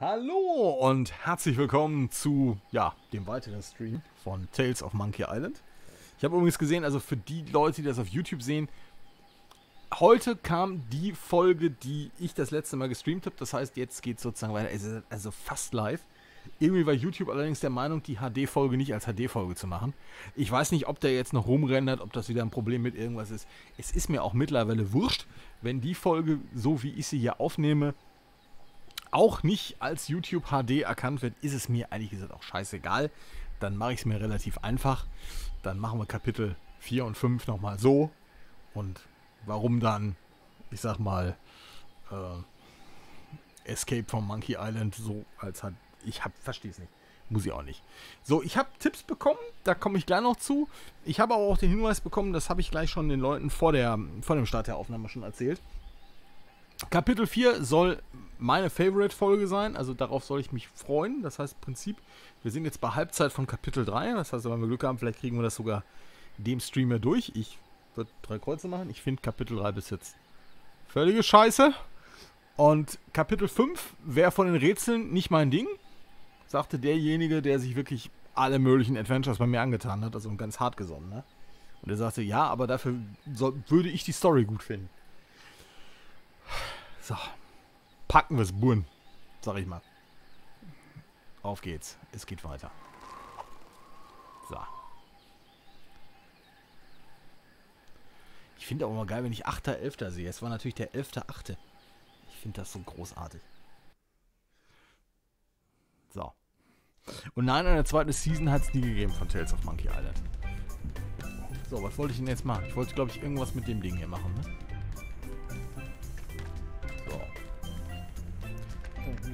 Hallo und herzlich willkommen zu ja, dem weiteren Stream von Tales of Monkey Island. Ich habe übrigens gesehen, also für die Leute, die das auf YouTube sehen, heute kam die Folge, die ich das letzte Mal gestreamt habe. Das heißt, jetzt geht es sozusagen weiter, also, fast live. Irgendwie war YouTube allerdings der Meinung, die HD-Folge nicht als HD-Folge zu machen. Ich weiß nicht, ob der jetzt noch rumrendert, ob das wieder ein Problem mit irgendwas ist. Es ist mir auch mittlerweile wurscht, wenn die Folge, so wie ich sie hier aufnehme, auch nicht als YouTube HD erkannt wird, ist es mir eigentlich gesagt auch scheißegal. Dann mache ich es mir relativ einfach. Dann machen wir Kapitel 4 und 5 nochmal so. Und warum dann, ich sag mal, äh, Escape from Monkey Island so als hat. Ich verstehe es nicht. Muss ich auch nicht. So, ich habe Tipps bekommen, da komme ich gleich noch zu. Ich habe aber auch den Hinweis bekommen, das habe ich gleich schon den Leuten vor, der, vor dem Start der Aufnahme schon erzählt. Kapitel 4 soll meine Favorite-Folge sein, also darauf soll ich mich freuen. Das heißt, im Prinzip, wir sind jetzt bei Halbzeit von Kapitel 3. Das heißt, wenn wir Glück haben, vielleicht kriegen wir das sogar dem Streamer durch. Ich würde drei Kreuze machen. Ich finde Kapitel 3 bis jetzt völlige Scheiße. Und Kapitel 5 wäre von den Rätseln nicht mein Ding, sagte derjenige, der sich wirklich alle möglichen Adventures bei mir angetan hat, also ganz hart gesonnen. Ne? Und er sagte, ja, aber dafür soll, würde ich die Story gut finden. So, packen wir es, Buren, sag ich mal. Auf geht's, es geht weiter. So. Ich finde auch immer geil, wenn ich 8.11. sehe. Es war natürlich der 11.8. Ich finde das so großartig. So. Und nein, in der zweiten Season hat es nie gegeben von Tales of Monkey Island. So, was wollte ich denn jetzt machen? Ich wollte, glaube ich, irgendwas mit dem Ding hier machen, ne?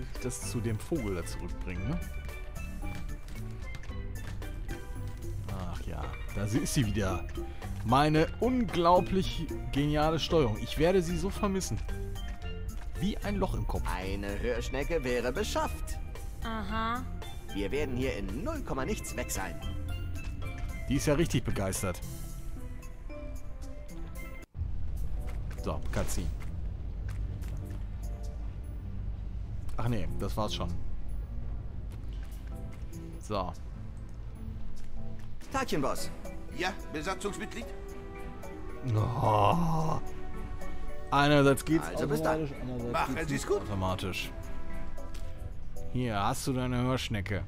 Ich das zu dem Vogel da zurückbringen, ne? Ach ja, da ist sie wieder. Meine unglaublich geniale Steuerung. Ich werde sie so vermissen. Wie ein Loch im Kopf. Eine Hörschnecke wäre beschafft. Aha. Wir werden hier in 0, nichts weg sein. Die ist ja richtig begeistert. So, Cutscene. Ach nee, das war's schon. So. Tagchen, Boss. Ja, Besatzungsmitglied? Oh. Einerseits geht's Also bis dann. automatisch, andererseits Machen geht's nicht gut. automatisch. Hier hast du deine Hörschnecke.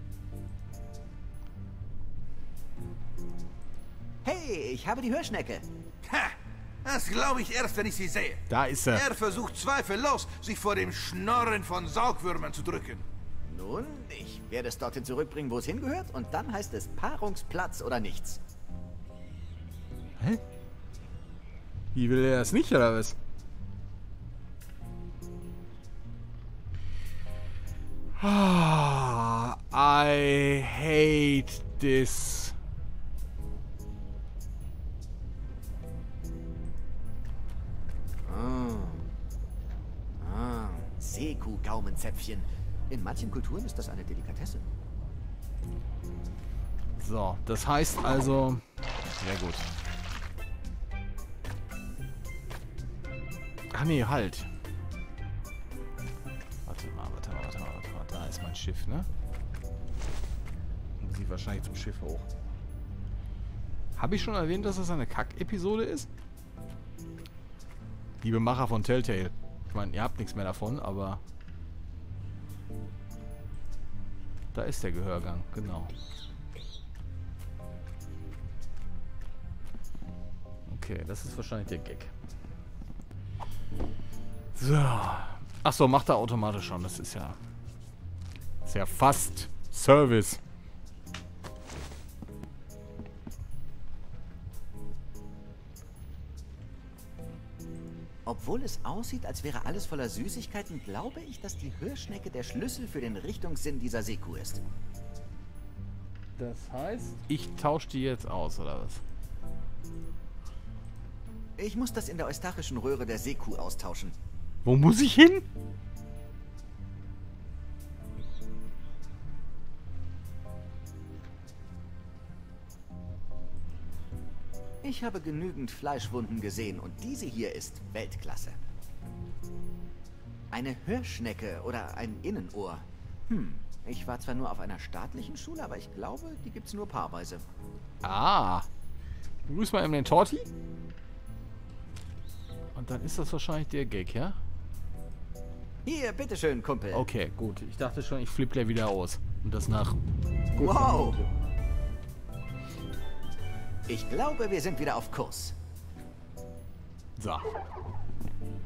Hey, ich habe die Hörschnecke. Ha! Das glaube ich erst, wenn ich sie sehe. Da ist er. Er versucht zweifellos, sich vor dem Schnorren von Saugwürmern zu drücken. Nun, ich werde es dorthin zurückbringen, wo es hingehört, und dann heißt es Paarungsplatz oder nichts. Hä? Wie will er das nicht, oder was? Ah, I hate this. Seekuh-Gaumenzäpfchen. In manchen Kulturen ist das eine Delikatesse. So, das heißt also... Ja gut. Ach nee, halt. Warte mal, warte mal, warte mal, warte mal. Da ist mein Schiff, ne? Muss ich wahrscheinlich zum Schiff hoch. Habe ich schon erwähnt, dass das eine Kack-Episode ist? Liebe Macher von Telltale. Ich meine, ihr habt nichts mehr davon, aber... Da ist der Gehörgang, genau. Okay, das ist wahrscheinlich der Gag. So. Achso, macht er automatisch schon. Das ist ja... Ist ja fast Service. Obwohl es aussieht, als wäre alles voller Süßigkeiten, glaube ich, dass die Hörschnecke der Schlüssel für den Richtungssinn dieser Seekuh ist. Das heißt... Ich tausche die jetzt aus, oder was? Ich muss das in der eustachischen Röhre der Seekuh austauschen. Wo muss ich hin? Ich habe genügend Fleischwunden gesehen und diese hier ist Weltklasse. Eine Hörschnecke oder ein Innenohr. Ich war zwar nur auf einer staatlichen Schule, aber ich glaube, die gibt's nur paarweise. Ah. Grüß mal eben den Torti. Und dann ist das wahrscheinlich der Gag, ja? Hier, bitteschön, Kumpel. Okay, gut. Ich dachte schon, ich flippe der wieder aus. Und das nach. Wow. Ich glaube, wir sind wieder auf Kurs. So.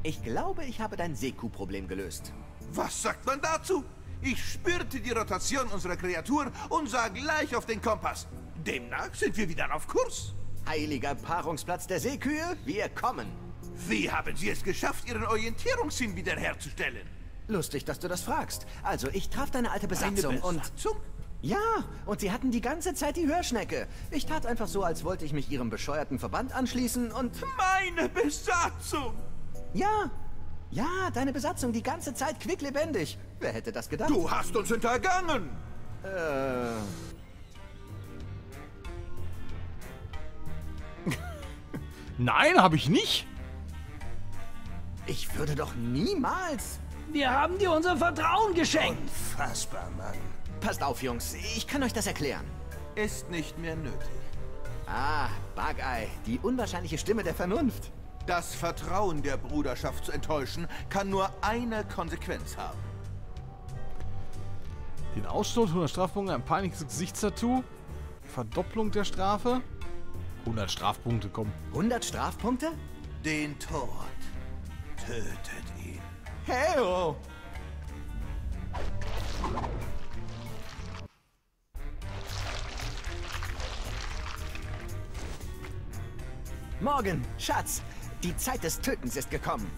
Ich glaube, ich habe dein Seku-Problem gelöst. Was sagt man dazu? Ich spürte die Rotation unserer Kreatur und sah gleich auf den Kompass. Demnach sind wir wieder auf Kurs. Heiliger Paarungsplatz der Seekühe, wir kommen. Wie haben Sie es geschafft, Ihren Orientierungssinn wiederherzustellen? Lustig, dass du das fragst. Also, ich traf deine alte Eine Besatzung und... Ja, und sie hatten die ganze Zeit die Hörschnecke. Ich tat einfach so, als wollte ich mich ihrem bescheuerten Verband anschließen und... Meine Besatzung! Ja, ja, deine Besatzung die ganze Zeit quicklebendig. Wer hätte das gedacht? Du hast uns hintergangen! Äh, Nein, habe ich nicht. ich würde doch niemals... Wir haben dir unser Vertrauen geschenkt. Unfassbar, Mann. Passt auf, Jungs, ich kann euch das erklären. Ist nicht mehr nötig. Ah, Bugeye, die unwahrscheinliche Stimme der Vernunft. Das Vertrauen der Bruderschaft zu enttäuschen, kann nur eine Konsequenz haben. Den Ausstoß 100 Strafpunkte, ein peinliches Gesichtstattoo. Verdopplung der Strafe. 100 Strafpunkte, komm. 100 Strafpunkte? Den Tod. Tötet ihn. Hey, Morgen, Schatz, die Zeit des Tötens ist gekommen.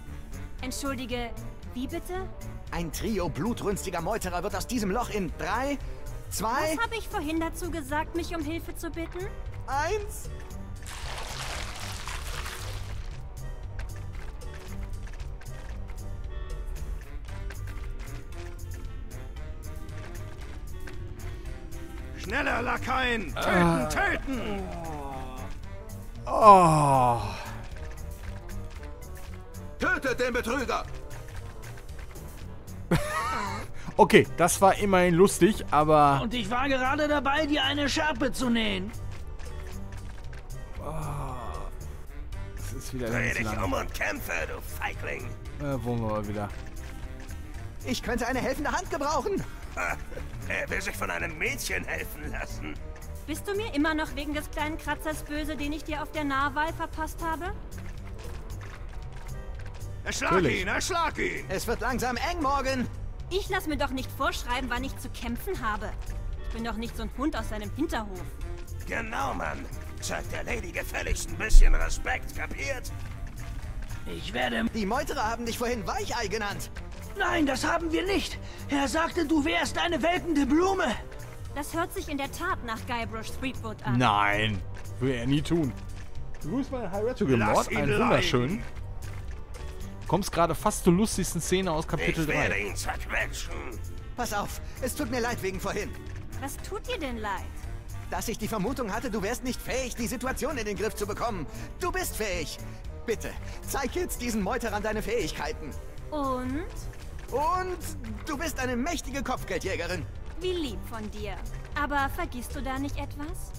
Entschuldige, wie bitte? Ein Trio blutrünstiger Meuterer wird aus diesem Loch in drei, zwei, Was habe ich vorhin dazu gesagt, mich um Hilfe zu bitten? eins. Schneller, Lakaien! Töten, töten! Oh. Tötet den Betrüger! Okay, das war immerhin lustig, aber Und ich war gerade dabei, dir eine Schärpe zu nähen. es ist wieder Dreh dich lang. um und kämpfe, du Feigling. Äh, wo wir mal wieder. Ich könnte eine helfende Hand gebrauchen. Er will sich von einem Mädchen helfen lassen. Bist du mir immer noch wegen des kleinen Kratzers böse, den ich dir auf der Nahwahl verpasst habe? Erschlag Natürlich. ihn, erschlag ihn! Es wird langsam eng morgen. Ich lass mir doch nicht vorschreiben, wann ich zu kämpfen habe. Ich bin doch nicht so ein Hund aus seinem Hinterhof. Genau, Mann. Zeig der Lady gefälligst ein bisschen Respekt, kapiert? Ich werde... Die Meuterer haben dich vorhin Weichei genannt. Nein, das haben wir nicht. Er sagte, du wärst eine welkende Blume. Das hört sich in der Tat nach Guybrush Threepwood an. Nein, würde er nie tun. Grüß mal High Retro Mord, ihn einen leiden. wunderschönen. Kommst gerade fast zur lustigsten Szene aus Kapitel Ich werde 3. ihn zerquetschen. Pass auf, es tut mir leid wegen vorhin. Was tut dir denn leid? Dass ich die Vermutung hatte, du wärst nicht fähig, die Situation in den Griff zu bekommen. Du bist fähig. Bitte, zeig jetzt diesen Meuterern deine Fähigkeiten. Und? Und du bist eine mächtige Kopfgeldjägerin. Wie lieb von dir. Aber vergisst du da nicht etwas?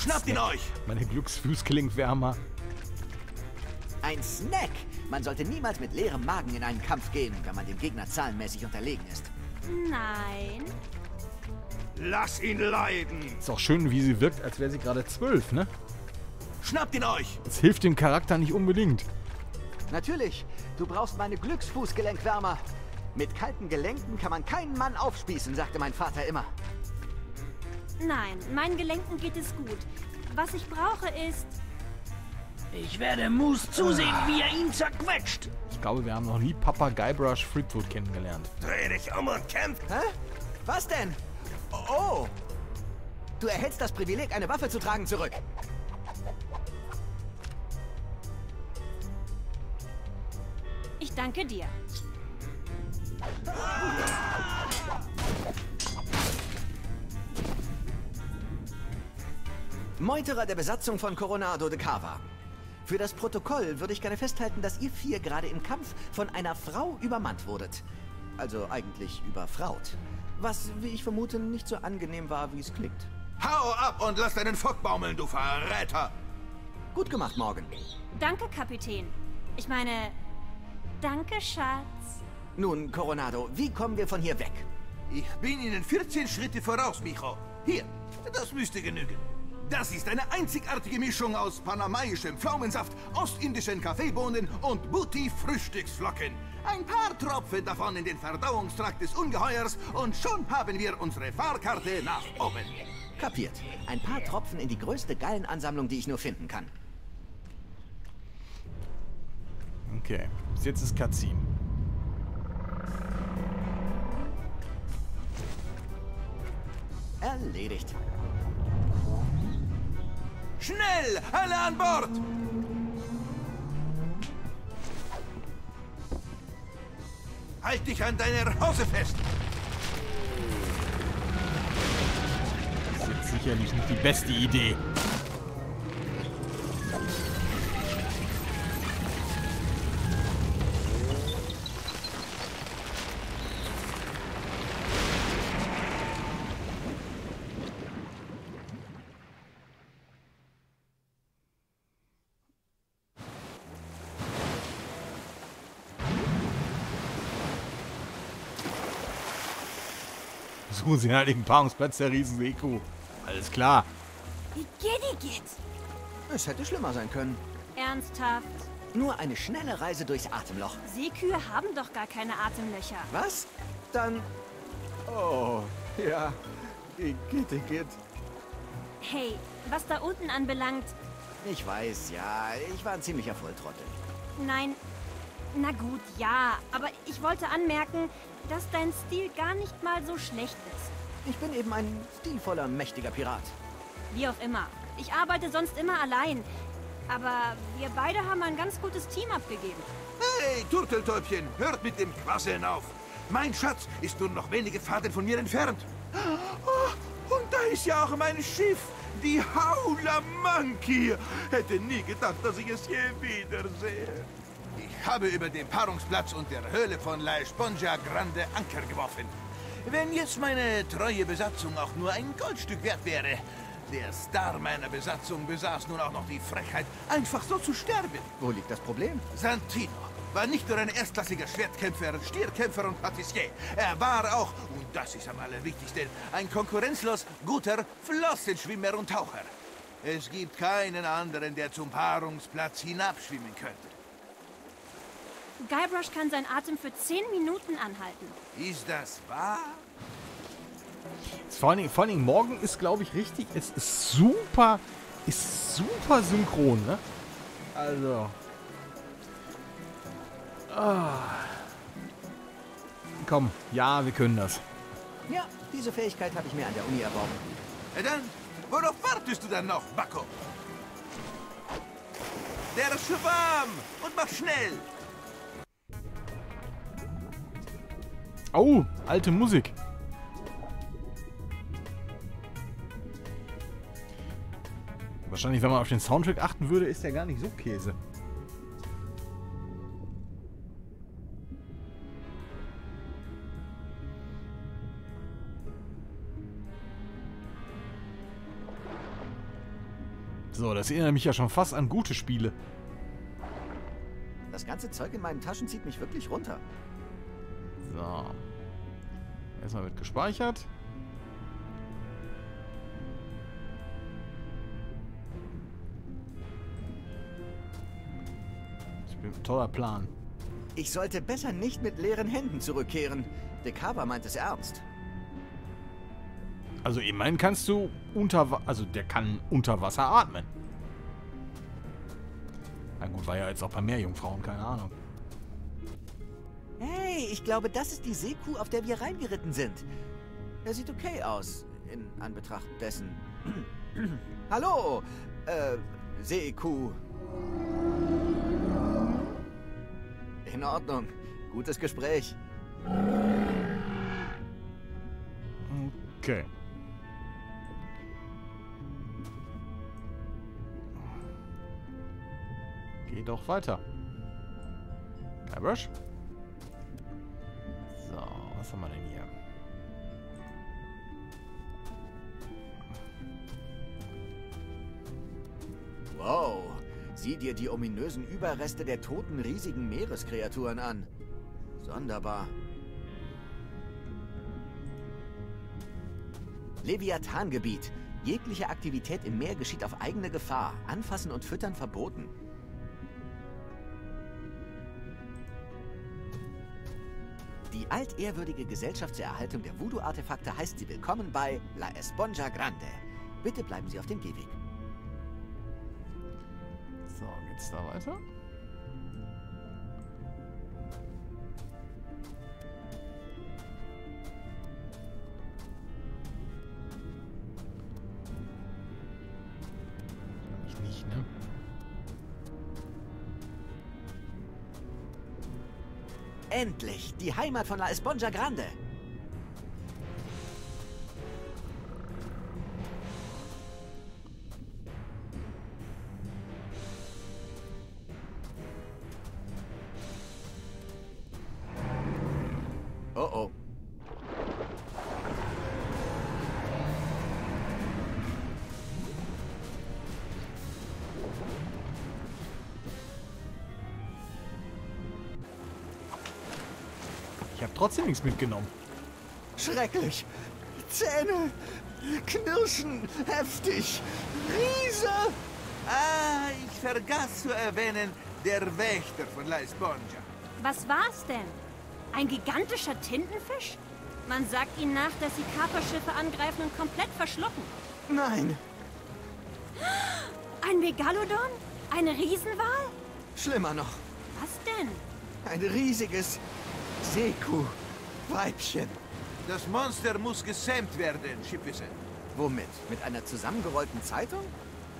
Schnappt ihn euch! Meine Glücksfuß klingt wärmer. Ein Snack. Man sollte niemals mit leerem Magen in einen Kampf gehen, wenn man dem Gegner zahlenmäßig unterlegen ist. Nein. Lass ihn leiden! Ist auch schön, wie sie wirkt, als wäre sie gerade zwölf, ne? Schnappt ihn euch! Das hilft dem Charakter nicht unbedingt. Natürlich, du brauchst meine Glücksfußgelenkwärmer. Mit kalten Gelenken kann man keinen Mann aufspießen, sagte mein Vater immer. Nein, meinen Gelenken geht es gut. Was ich brauche ist... Ich werde Moose zusehen, wie er ihn zerquetscht. Ich glaube, wir haben noch nie Papa Guybrush Threepwood kennengelernt. Dreh dich um und kämpf. Hä? Was denn? Oh! Du erhältst das Privileg, eine Waffe zu tragen, zurück. Ich danke dir. Meuterer der Besatzung von Coronado de Cava. Für das Protokoll würde ich gerne festhalten, dass ihr vier gerade im Kampf von einer Frau übermannt wurdet. Also eigentlich überfraut. Was, wie ich vermute, nicht so angenehm war, wie es klingt. Hau ab und lass deinen Fock baumeln, du Verräter! Gut gemacht, Morgan. Danke, Kapitän. Ich meine, danke, Schatz. Nun, Coronado, wie kommen wir von hier weg? Ich bin Ihnen 14 Schritte voraus, Micho. Hier, das müsste genügen. Das ist eine einzigartige Mischung aus panamaischem Pflaumensaft, ostindischen Kaffeebohnen und Booty-Frühstücksflocken. Ein paar Tropfen davon in den Verdauungstrakt des Ungeheuers und schon haben wir unsere Fahrkarte nach oben. Kapiert. Ein paar Tropfen in die größte Gallenansammlung, die ich nur finden kann. Okay, bis jetzt ist Cutscene. Erledigt. Schnell, alle an Bord! Halt dich an deiner Hose fest! Das ist jetzt sicherlich nicht die beste Idee. Suchen Sie den heiligen Paarungsplatz der Riesenseekuh. Alles klar. Wie geht. Es hätte schlimmer sein können. Ernsthaft. Nur eine schnelle Reise durchs Atemloch. Seekühe haben doch gar keine Atemlöcher. Was? Dann... Oh, ja. Geht, geht. Hey, was da unten anbelangt, Ich weiß, ja. Ich war ein ziemlicher Volltrottel. nein. Na gut, ja, aber ich wollte anmerken, dass dein Stil gar nicht mal so schlecht ist. Ich bin eben ein stilvoller, mächtiger Pirat. Wie auch immer. Ich arbeite sonst immer allein. Aber wir beide haben ein ganz gutes Team abgegeben. Hey, Turteltäubchen, hört mit dem Quasseln auf. Mein Schatz ist nur noch wenige Faden von mir entfernt. Oh, und da ist ja auch mein Schiff, die Howler Monkey. Hätte nie gedacht, dass ich es je wiedersehe. Ich habe über den Paarungsplatz und der Höhle von La Esponja Grande Anker geworfen. Wenn jetzt meine treue Besatzung auch nur ein Goldstück wert wäre. Der Star meiner Besatzung besaß nun auch noch die Frechheit, einfach so zu sterben. Wo liegt das Problem? Santino war nicht nur ein erstklassiger Schwertkämpfer, Stierkämpfer und Patissier. Er war auch, und das ist am allerwichtigsten, ein konkurrenzlos guter Flossenschwimmer und Taucher. Es gibt keinen anderen, der zum Paarungsplatz hinabschwimmen könnte. Guybrush kann seinen Atem für 10 Minuten anhalten. Ist das wahr? Vor allen, Dingen, vor allen Dingen morgen ist, glaube ich, richtig. Es ist super, ist super synchron, ne? Also. Ah. Komm, ja, wir können das. Ja, diese Fähigkeit habe ich mir an der Uni erworben. Na dann, worauf wartest du dann noch, Bacco? Der Schwarm! Und mach schnell! Oh, alte Musik. Wahrscheinlich, wenn man auf den Soundtrack achten würde, ist der gar nicht so Käse. So, das erinnert mich ja schon fast an gute Spiele. Das ganze Zeug in meinen Taschen zieht mich wirklich runter. So. Erstmal wird gespeichert. Ich bin ein toller Plan. Ich sollte besser nicht mit leeren Händen zurückkehren. De meint es ernst. Also immerhin kannst du unter also der kann unter Wasser atmen. Na gut, war ja jetzt auch bei Meerjungfrauen, keine Ahnung. Hey, ich glaube, das ist die Seekuh, auf der wir reingeritten sind. Er sieht okay aus, in Anbetracht dessen. Hallo, äh, Seekuh. In Ordnung. Gutes Gespräch. Okay. Geh doch weiter. Guybrush? Was haben wir denn hier? Wow, sieh dir die ominösen Überreste der toten riesigen Meereskreaturen an. Sonderbar. Leviathan-Gebiet. Jegliche Aktivität im Meer geschieht auf eigene Gefahr. Anfassen und Füttern verboten. Die altehrwürdige Gesellschaft zur Erhaltung der Voodoo-Artefakte heißt Sie willkommen bei La Esponja Grande. Bitte bleiben Sie auf dem Gehweg. So, geht's da weiter? Die Heimat von La Esponja Grande! Trotzdem nichts mitgenommen. Schrecklich. Zähne. Knirschen. Heftig. Riese. Ah, ich vergaß zu erwähnen, der Wächter von La Esponja. Was war's denn? Ein gigantischer Tintenfisch? Man sagt ihnen nach, dass sie Kaperschiffe angreifen und komplett verschlucken. Nein. Ein Megalodon? Eine Riesenwal? Schlimmer noch. Was denn? Ein riesiges Seekuh-Weibchen. Das Monster muss gesämt werden, Schippwisse. Womit? Mit einer zusammengerollten Zeitung?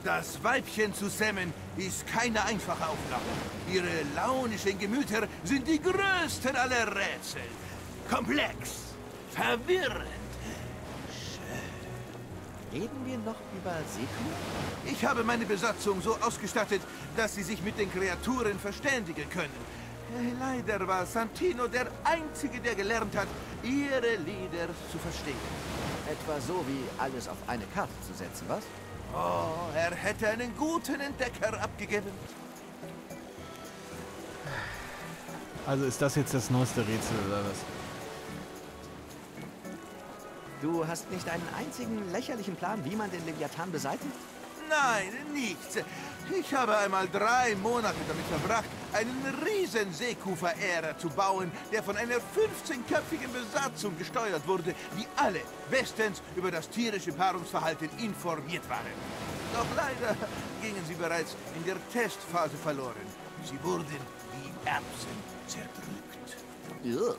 Das Weibchen zu sämmen ist keine einfache Aufgabe. Ihre launischen Gemüter sind die größten aller Rätsel. Komplex, verwirrend. Reden wir noch über Seekuh? Ich habe meine Besatzung so ausgestattet, dass sie sich mit den Kreaturen verständigen können. Leider war Santino der Einzige, der gelernt hat, ihre Lieder zu verstehen. Etwa so wie alles auf eine Karte zu setzen, was? Oh, er hätte einen guten Entdecker abgegeben. Also ist das jetzt das neueste Rätsel oder was? Du hast nicht einen einzigen lächerlichen Plan, wie man den Leviathan beseitigt? Nein, nichts. Ich habe einmal drei Monate damit verbracht, einen riesen Seekuh-Verehrer zu bauen, der von einer 15-köpfigen Besatzung gesteuert wurde, die alle bestens über das tierische Paarungsverhalten informiert waren. Doch leider gingen sie bereits in der Testphase verloren. Sie wurden wie Erbsen zerdrückt. Ugh.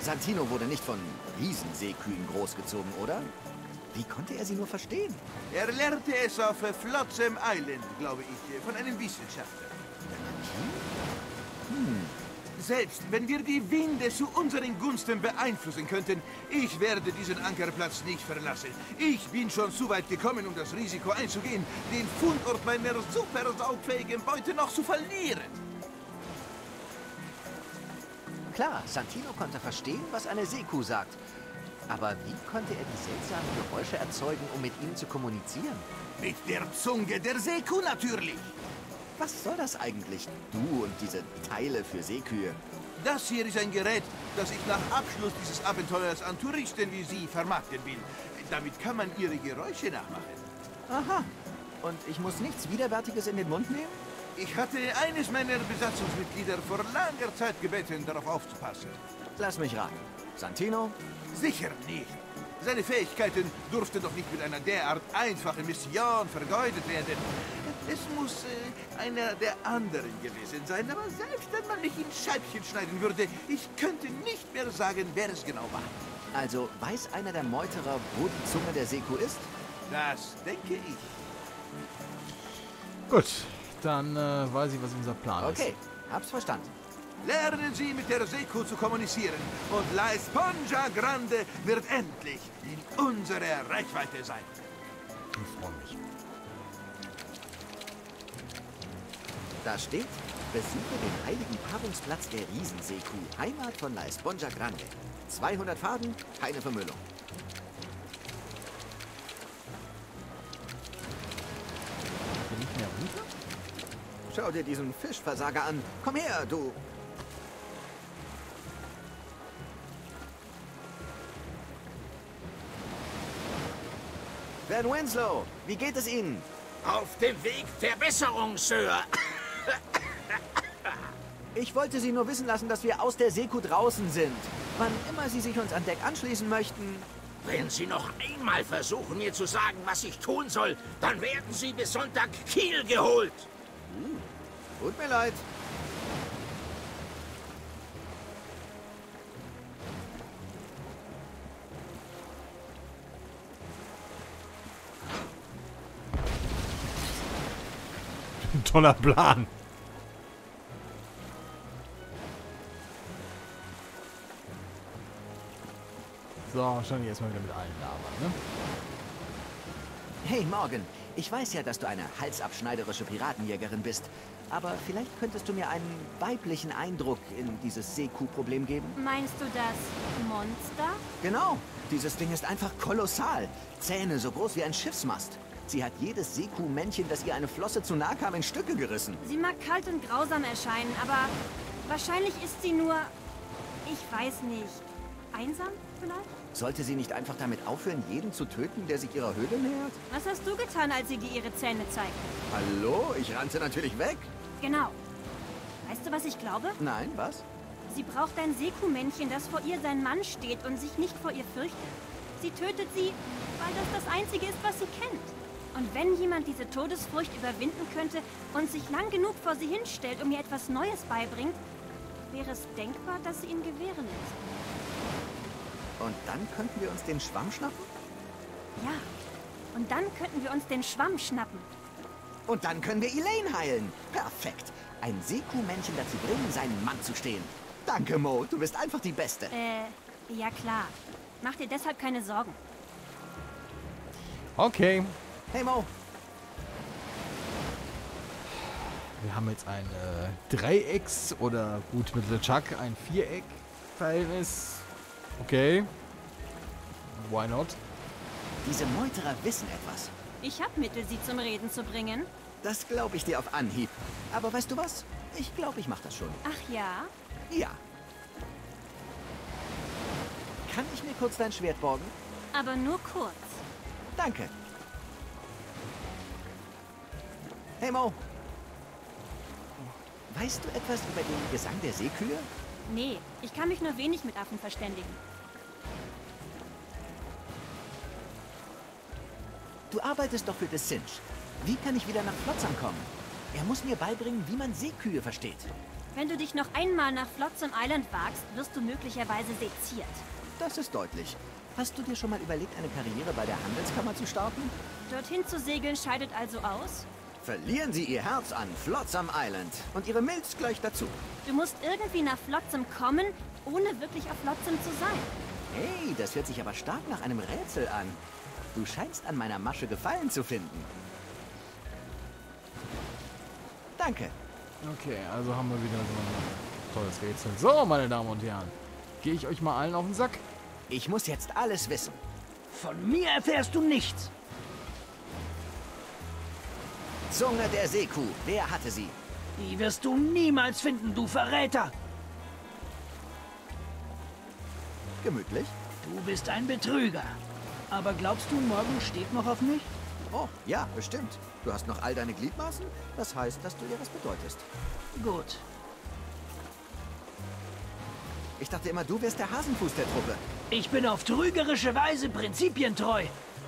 Santino wurde nicht von Riesenseekühen großgezogen, oder? Wie konnte er sie nur verstehen? Er lernte es auf Flotsam Island, glaube ich, von einem Wissenschaftler. Selbst wenn wir die Winde zu unseren Gunsten beeinflussen könnten, ich werde diesen Ankerplatz nicht verlassen. Ich bin schon zu weit gekommen, um das Risiko einzugehen, den Fundort meiner super saugfähigen Beute noch zu verlieren. Klar, Santino konnte verstehen, was eine Seekuh sagt. Aber wie konnte er die seltsamen Geräusche erzeugen, um mit ihnen zu kommunizieren? Mit der Zunge der Seekuh natürlich. Was soll das eigentlich? Du und diese Teile für Seekühe. Das hier ist ein Gerät, das ich nach Abschluss dieses Abenteuers an Touristen wie Sie vermarkten will. Damit kann man Ihre Geräusche nachmachen. Aha. Und ich muss nichts Widerwärtiges in den Mund nehmen? Ich hatte eines meiner Besatzungsmitglieder vor langer Zeit gebeten, darauf aufzupassen. Lass mich raten. Santino? Sicher nicht. Seine Fähigkeiten durften doch nicht mit einer derart einfachen Mission vergeudet werden. Es muss äh, einer der anderen gewesen sein, aber selbst wenn man mich in Scheibchen schneiden würde, ich könnte nicht mehr sagen, wer es genau war. Also weiß einer der Meuterer, wo die Zunge der Seekuh ist? Das denke ich. Gut, dann äh, weiß ich, was unser Plan Okay, hab's verstanden. Lernen Sie mit der Seekuh zu kommunizieren und La Esponja Grande wird endlich in unserer Reichweite sein. Ich freue mich. Da steht, Besuche den heiligen Paarungsplatz der Riesenseekuh, Heimat von La Esponja Grande. 200 Faden, keine Vermüllung. Bin ich mehr runter? Schau dir diesen Fischversager an. Komm her, du. Van Winslow, wie geht es Ihnen? Auf dem Weg der Besserung, Sir. Ich wollte Sie nur wissen lassen, dass wir aus der Seekuh draußen sind. Wann immer Sie sich uns an Deck anschließen möchten. Wenn Sie noch einmal versuchen, mir zu sagen, was ich tun soll, dann werden Sie bis Sonntag Kiel geholt. Tut mir leid. Toller Plan. So, wahrscheinlich erstmal wieder mit allen labern, ne? Hey, Morgan. Ich weiß ja, dass du eine halsabschneiderische Piratenjägerin bist. Aber vielleicht könntest du mir einen weiblichen Eindruck in dieses Seekuh-Problem geben? Meinst du das Monster? Genau. Dieses Ding ist einfach kolossal. Zähne so groß wie ein Schiffsmast. Sie hat jedes Seekuh-Männchen, das ihr eine Flosse zu nahe kam, in Stücke gerissen. Sie mag kalt und grausam erscheinen, aber wahrscheinlich ist sie nur, ich weiß nicht, einsam vielleicht? Sollte sie nicht einfach damit aufhören, jeden zu töten, der sich ihrer Höhle nähert? Was hast du getan, als sie dir ihre Zähne zeigte? Hallo? Ich rannte natürlich weg. Genau. Weißt du, was ich glaube? Nein, was? Sie braucht ein Seekuh-Männchen, das vor ihr sein Mann steht und sich nicht vor ihr fürchtet. Sie tötet sie, weil das das Einzige ist, was sie kennt. Und wenn jemand diese Todesfurcht überwinden könnte und sich lang genug vor sie hinstellt, um ihr etwas Neues beibringt, wäre es denkbar, dass sie ihn gewähren lässt. Und dann könnten wir uns den Schwamm schnappen? Ja. Und dann könnten wir uns den Schwamm schnappen. Und dann können wir Elaine heilen. Perfekt. Ein Seekuh-Männchen dazu bringen, seinen Mann zu stehen. Danke, Mo. Du bist einfach die Beste. Äh, ja klar. Mach dir deshalb keine Sorgen. Okay. Hey, Mo. Wir haben jetzt ein äh, Dreiecks- oder gut mit LeChuck ein Viereck-Verhältnis. Okay. Why not? Diese Meuterer wissen etwas. Ich hab Mittel, sie zum Reden zu bringen. Das glaube ich dir auf Anhieb. Aber weißt du was? Ich glaube, ich mache das schon. Ach ja? Ja. Kann ich mir kurz dein Schwert borgen? Aber nur kurz. Danke. Hey Mo. Weißt du etwas über den Gesang der Seekühe? Nee, ich kann mich nur wenig mit Affen verständigen. Du arbeitest doch für The Cinch. Wie kann ich wieder nach Flotsam kommen? Er muss mir beibringen, wie man Seekühe versteht. Wenn du dich noch einmal nach Flotsam Island wagst, wirst du möglicherweise seziert. Das ist deutlich. Hast du dir schon mal überlegt, eine Karriere bei der Handelskammer zu starten? Dorthin zu segeln scheidet also aus? Verlieren Sie Ihr Herz an Flotsam Island und Ihre Milz gleich dazu. Du musst irgendwie nach Flotsam kommen, ohne wirklich auf Flotsam zu sein. Hey, das hört sich aber stark nach einem Rätsel an. Du scheinst an meiner Masche Gefallen zu finden. Danke. Okay, also haben wir wieder so ein tolles Rätsel. So, meine Damen und Herren. Gehe ich euch mal allen auf den Sack? Ich muss jetzt alles wissen. Von mir erfährst du nichts. Zunge der Seekuh, wer hatte sie? Die wirst du niemals finden, du Verräter. Gemütlich? Du bist ein Betrüger. Aber glaubst du, morgen steht noch auf mich? Oh, ja, bestimmt. Du hast noch all deine Gliedmaßen? Das heißt, dass du ihr was bedeutest. Gut. Ich dachte immer, du wärst der Hasenfuß der Truppe. Ich bin auf trügerische Weise prinzipientreu.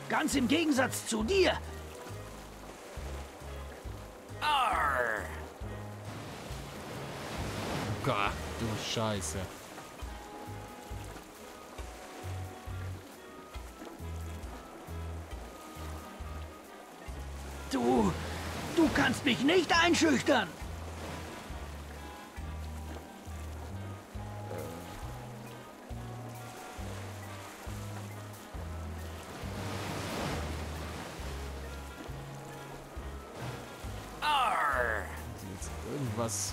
Ganz im Gegensatz zu dir. Gott, du Scheiße. Du, du kannst mich nicht einschüchtern. irgendwas.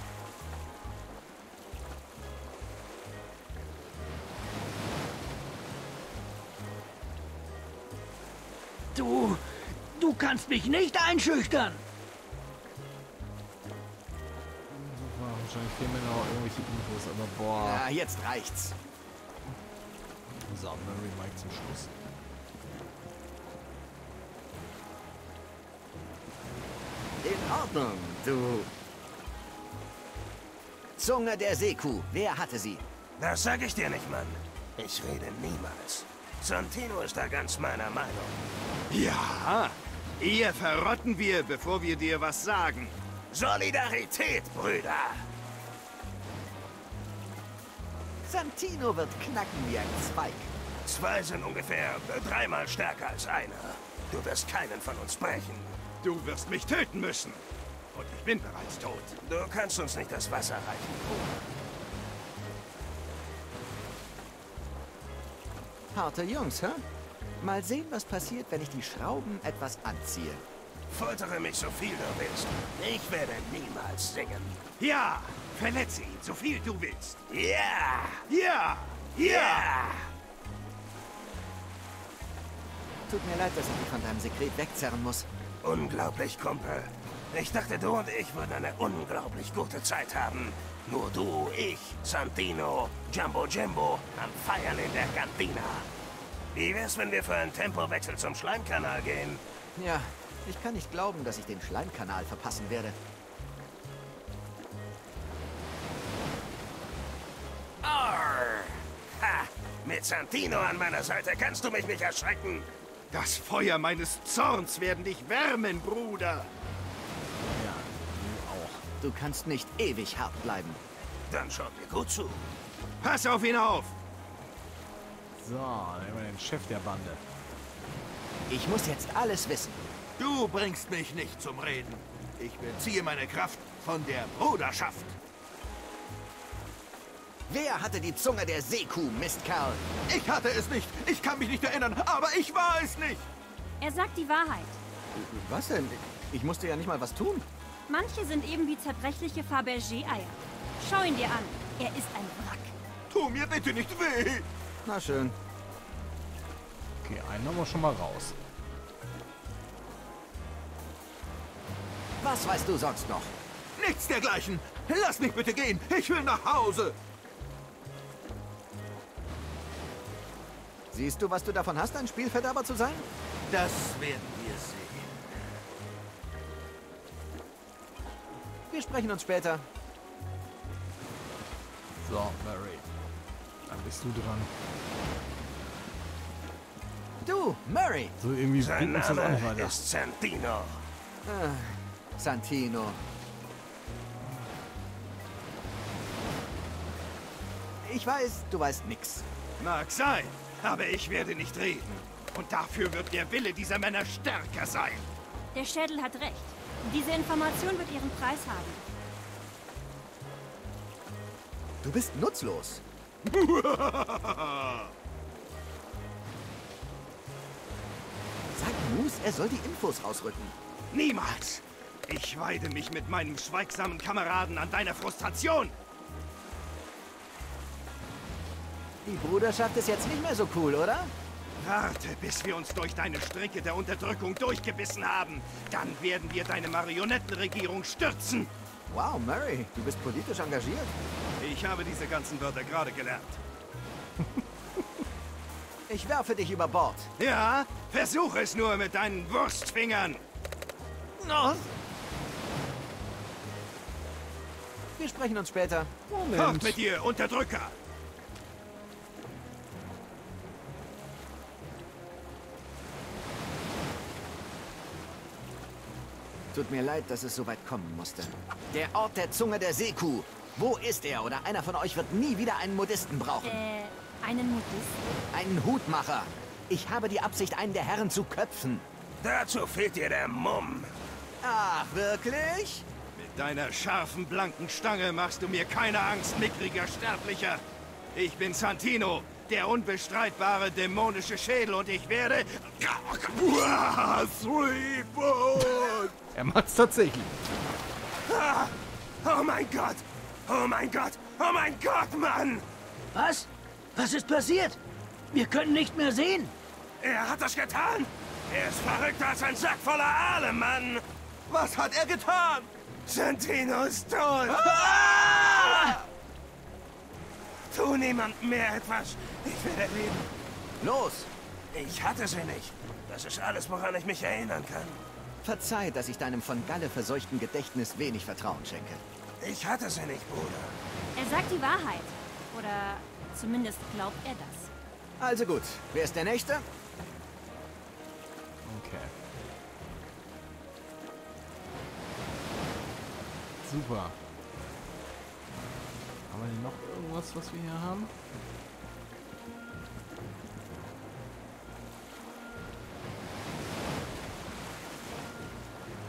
Du, du kannst mich nicht einschüchtern. Wahrscheinlich fehlen mir noch irgendwelche Infos, aber boah. Ja, jetzt reicht's. So, Mary Mike zum Schluss. In Ordnung, du Zunge der Seekuh. Wer hatte sie? Das sag ich dir nicht, Mann. Ich rede niemals. Santino ist da ganz meiner Meinung. Ja, eher verrotten wir, bevor wir dir was sagen. Solidarität, Brüder! Santino wird knacken wie ein Zweig. Zwei sind ungefähr dreimal stärker als einer. Du wirst keinen von uns brechen. Du wirst mich töten müssen. Und ich bin bereits tot. Du kannst uns nicht das Wasser reichen. Harte Jungs, hä? Mal sehen, was passiert, wenn ich die Schrauben etwas anziehe. Foltere mich so viel du willst. Ich werde niemals singen. Ja, verletze ihn, so viel du willst. Ja! Ja, ja. Ja! Tut mir leid, dass ich dich von deinem Sekret wegzerren muss. Unglaublich, Kumpel. Ich dachte, du und ich würden eine unglaublich gute Zeit haben. Nur du, ich, Santino, Jumbo Jimbo am Feiern in der Cantina. Wie wär's, wenn wir für einen Tempowechsel zum Schleimkanal gehen? Ja, ich kann nicht glauben, dass ich den Schleimkanal verpassen werde. Arr! Ha! Mit Santino an meiner Seite kannst du mich nicht erschrecken. Das Feuer meines Zorns werden dich wärmen, Bruder. Du kannst nicht ewig hart bleiben. Dann schaut mir gut zu. Pass auf ihn auf. So, dann nehmen wir den Chef der Bande. Ich muss jetzt alles wissen. Du bringst mich nicht zum Reden. Ich beziehe meine Kraft von der Bruderschaft. Wer hatte die Zunge der Seekuh, Mistkerl? Ich hatte es nicht. Ich kann mich nicht erinnern, aber ich war es nicht. Er sagt die Wahrheit. Was denn? Ich musste ja nicht mal was tun. Manche sind eben wie zerbrechliche Fabergé-Eier. Schau ihn dir an. Er ist ein Wrack. Tu mir bitte nicht weh. Na schön. Okay, einen haben wir schon mal raus. Was weißt du sonst noch? Nichts dergleichen. Lass mich bitte gehen. Ich will nach Hause. Siehst du, was du davon hast, ein Spielverderber zu sein? Das werden wir sehen. Wir sprechen uns später. So, Mary. Dann bist du dran. Du, Murray. So irgendwie Sein uns das Name weiter. ist Santino. Santino. Ich weiß, du weißt nix. Mag sein, aber ich werde nicht reden. Und dafür wird der Wille dieser Männer stärker sein. Der Schädel hat recht. Diese Information wird ihren Preis haben. Du bist nutzlos. Sag Moose, er soll die Infos rausrücken. Niemals. Ich weide mich mit meinem schweigsamen Kameraden an deiner Frustration. Die Bruderschaft ist jetzt nicht mehr so cool, oder? Warte, bis wir uns durch deine Stricke der Unterdrückung durchgebissen haben. Dann werden wir deine Marionettenregierung stürzen. Wow, Murray, du bist politisch engagiert. Ich habe diese ganzen Wörter gerade gelernt. Ich werfe dich über Bord. Ja, versuch es nur mit deinen Wurstfingern. Wir sprechen uns später. Fort mit dir, Unterdrücker! Tut mir leid, dass es so weit kommen musste. Der Ort der Zunge der Seekuh. Wo ist er? Oder einer von euch wird nie wieder einen Modisten brauchen. Äh, einen Modisten? Einen Hutmacher. Ich habe die Absicht, einen der Herren zu köpfen. Dazu fehlt dir der Mumm. Ach, wirklich? Mit deiner scharfen, blanken Stange machst du mir keine Angst, mickriger Sterblicher. Ich bin Santino, der unbestreitbare dämonische Schädel und ich werde... Er macht's tatsächlich. Ah, oh mein Gott! Oh mein Gott! Oh mein Gott, Mann! Was? Was ist passiert? Wir können nicht mehr sehen. Er hat das getan! Er ist verrückter als ein Sack voller Aale, Mann! Was hat er getan? Santino ist tot! Ah! Tu niemand mehr etwas. Ich werde leben. Los! Ich hatte sie nicht. Das ist alles, woran ich mich erinnern kann. Verzeih, dass ich deinem von Galle verseuchten Gedächtnis wenig Vertrauen schenke. Ich hatte sie nicht, Bruder. Er sagt die Wahrheit. Oder zumindest glaubt er das. Also gut, wer ist der Nächste? Okay. Super. Haben wir denn noch irgendwas, was wir hier haben?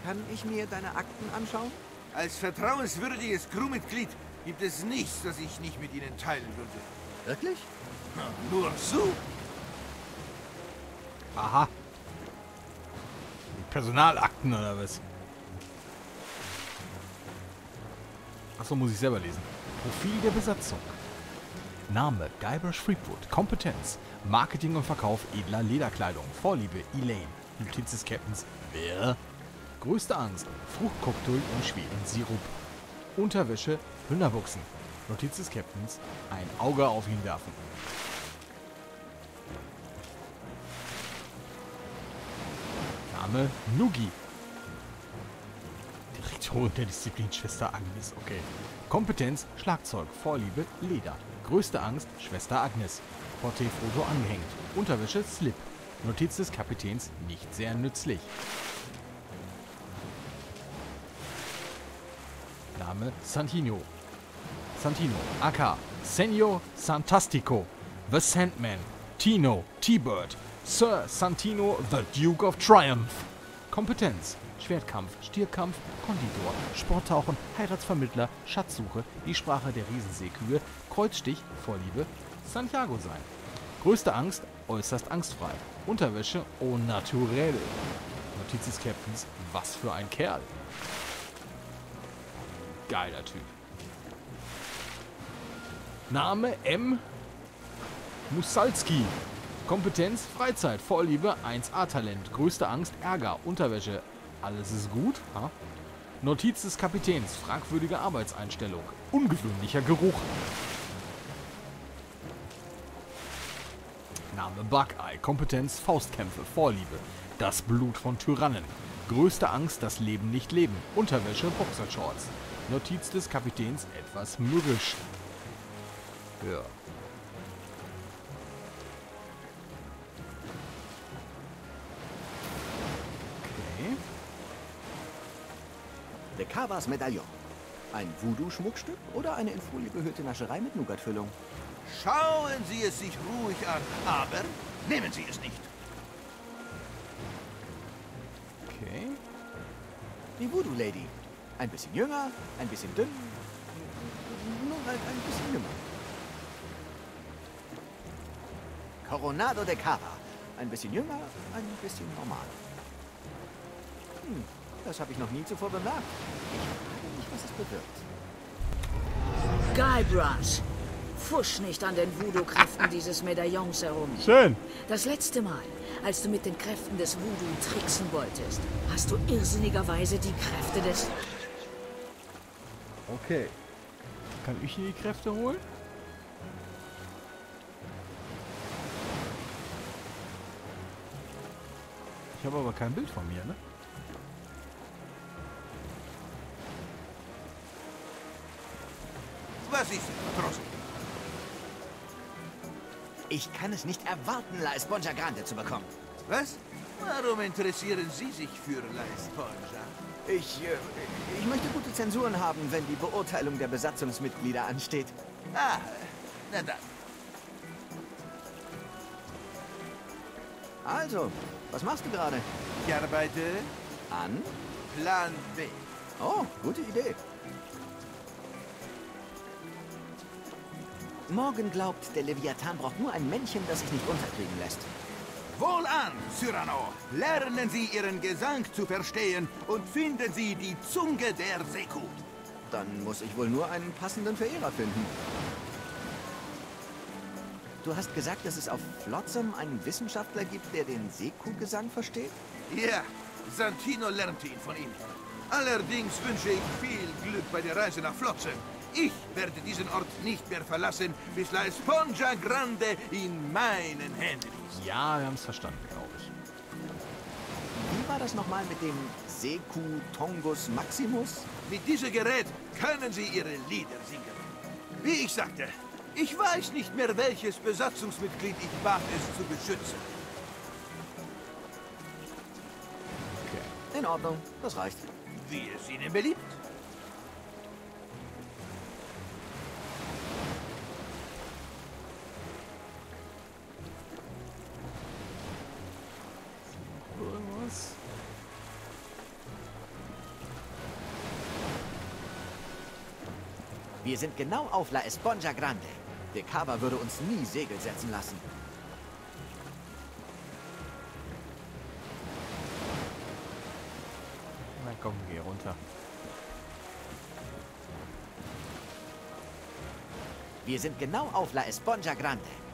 Kann ich mir deine Akten anschauen? Als vertrauenswürdiges Crewmitglied gibt es nichts, das ich nicht mit Ihnen teilen würde. Wirklich? Na, nur so. Aha. Die Personalakten oder was? Achso, muss ich selber lesen. Profil der Besatzung. Name Guybrush Threepwood. Kompetenz. Marketing und Verkauf edler Lederkleidung. Vorliebe Elaine. Notiz des Captains. Wer? Größte Angst. Fruchtcocktail und schweren Sirup. Unterwäsche. Hünderbuchsen. Notiz des Captains. Ein Auge auf ihn werfen. Name Nugi. Direktorin der Disziplin Schwester Agnes. Okay. Kompetenz Schlagzeug. Vorliebe Leder. Größte Angst Schwester Agnes. Porträtfoto angehängt. Unterwäsche Slip. Notiz des Kapitäns nicht sehr nützlich. Name Santino. Santino. AK. Senor Santastico. The Sandman. Tino. T-Bird. Sir Santino, the Duke of Triumph. Kompetenz. Schwertkampf, Stierkampf, Konditor, Sporttauchen, Heiratsvermittler, Schatzsuche, die Sprache der Riesenseekühe, Kreuzstich, Vorliebe, Santiago sein. Größte Angst, äußerst angstfrei. Unterwäsche, au naturel. Notiz des Captains, was für ein Kerl. Geiler Typ. Name M. Musalski. Kompetenz, Freizeit, Vorliebe, 1A-Talent. Größte Angst, Ärger, Unterwäsche. Alles ist gut. Ha? Notiz des Kapitäns, fragwürdige Arbeitseinstellung. Ungewöhnlicher Geruch. Name Buckeye, Kompetenz, Faustkämpfe, Vorliebe. Das Blut von Tyrannen. Größte Angst, das Leben nicht leben. Unterwäsche, Boxershorts. Notiz des Kapitäns, etwas mürrisch. Ja. Lekavas Medaillon. Ein Voodoo-Schmuckstück oder eine in Folie gehüllte Nascherei mit Nougatfüllung? Schauen Sie es sich ruhig an, aber nehmen Sie es nicht. Okay. Die Voodoo-Lady. Ein bisschen jünger, ein bisschen dünn. Nur halt ein bisschen jünger. Coronado de Cava. Ein bisschen jünger, ein bisschen normal. Hm, das habe ich noch nie zuvor bemerkt. Ich frage mich, was es bewirkt. Guybrush, fusch nicht an den Voodoo-Kräften dieses Medaillons herum. Schön. Das letzte Mal, als du mit den Kräften des Voodoo tricksen wolltest, hast du irrsinnigerweise die Kräfte des... Okay. Kann ich hier die Kräfte holen? Ich habe aber kein Bild von mir, ne? Was ist, Matrosen? Ich kann es nicht erwarten, La Esponja Grande zu bekommen. Was? Warum interessieren Sie sich für La Esponja? Ich, äh, ich möchte gute Zensuren haben, wenn die Beurteilung der Besatzungsmitglieder ansteht. Ah, na dann. Also, was machst du gerade? Ich arbeite An? Plan B. Oh, gute Idee. Morgan glaubt, der Leviathan braucht nur ein Männchen, das sich nicht unterkriegen lässt. Wohlan, Cyrano! Lernen Sie Ihren Gesang zu verstehen und finden Sie die Zunge der Seku. Dann muss ich wohl nur einen passenden Verehrer finden. du hast gesagt, dass es auf Flotsam einen Wissenschaftler gibt, der den Seku-Gesang versteht? Ja, Santino lernte ihn von ihm. Allerdings wünsche ich viel Glück bei der Reise nach Flotsam. Ich werde diesen Ort nicht mehr verlassen, bis La Esponja Grande in meinen Händen ist. Ja, wir haben es verstanden, glaube ich. Wie war das nochmal mit dem Seku Tongus Maximus? Mit diesem Gerät können Sie Ihre Lieder singen. Wie ich sagte, ich weiß nicht mehr, welches Besatzungsmitglied ich bat, es zu beschützen. Okay. In Ordnung, das reicht. Wie es Ihnen beliebt. Irgendwas? Wir sind genau auf La Esponja Grande. De Cava würde uns nie Segel setzen lassen. Na komm, geh runter. Wir sind genau auf La Esponja Grande.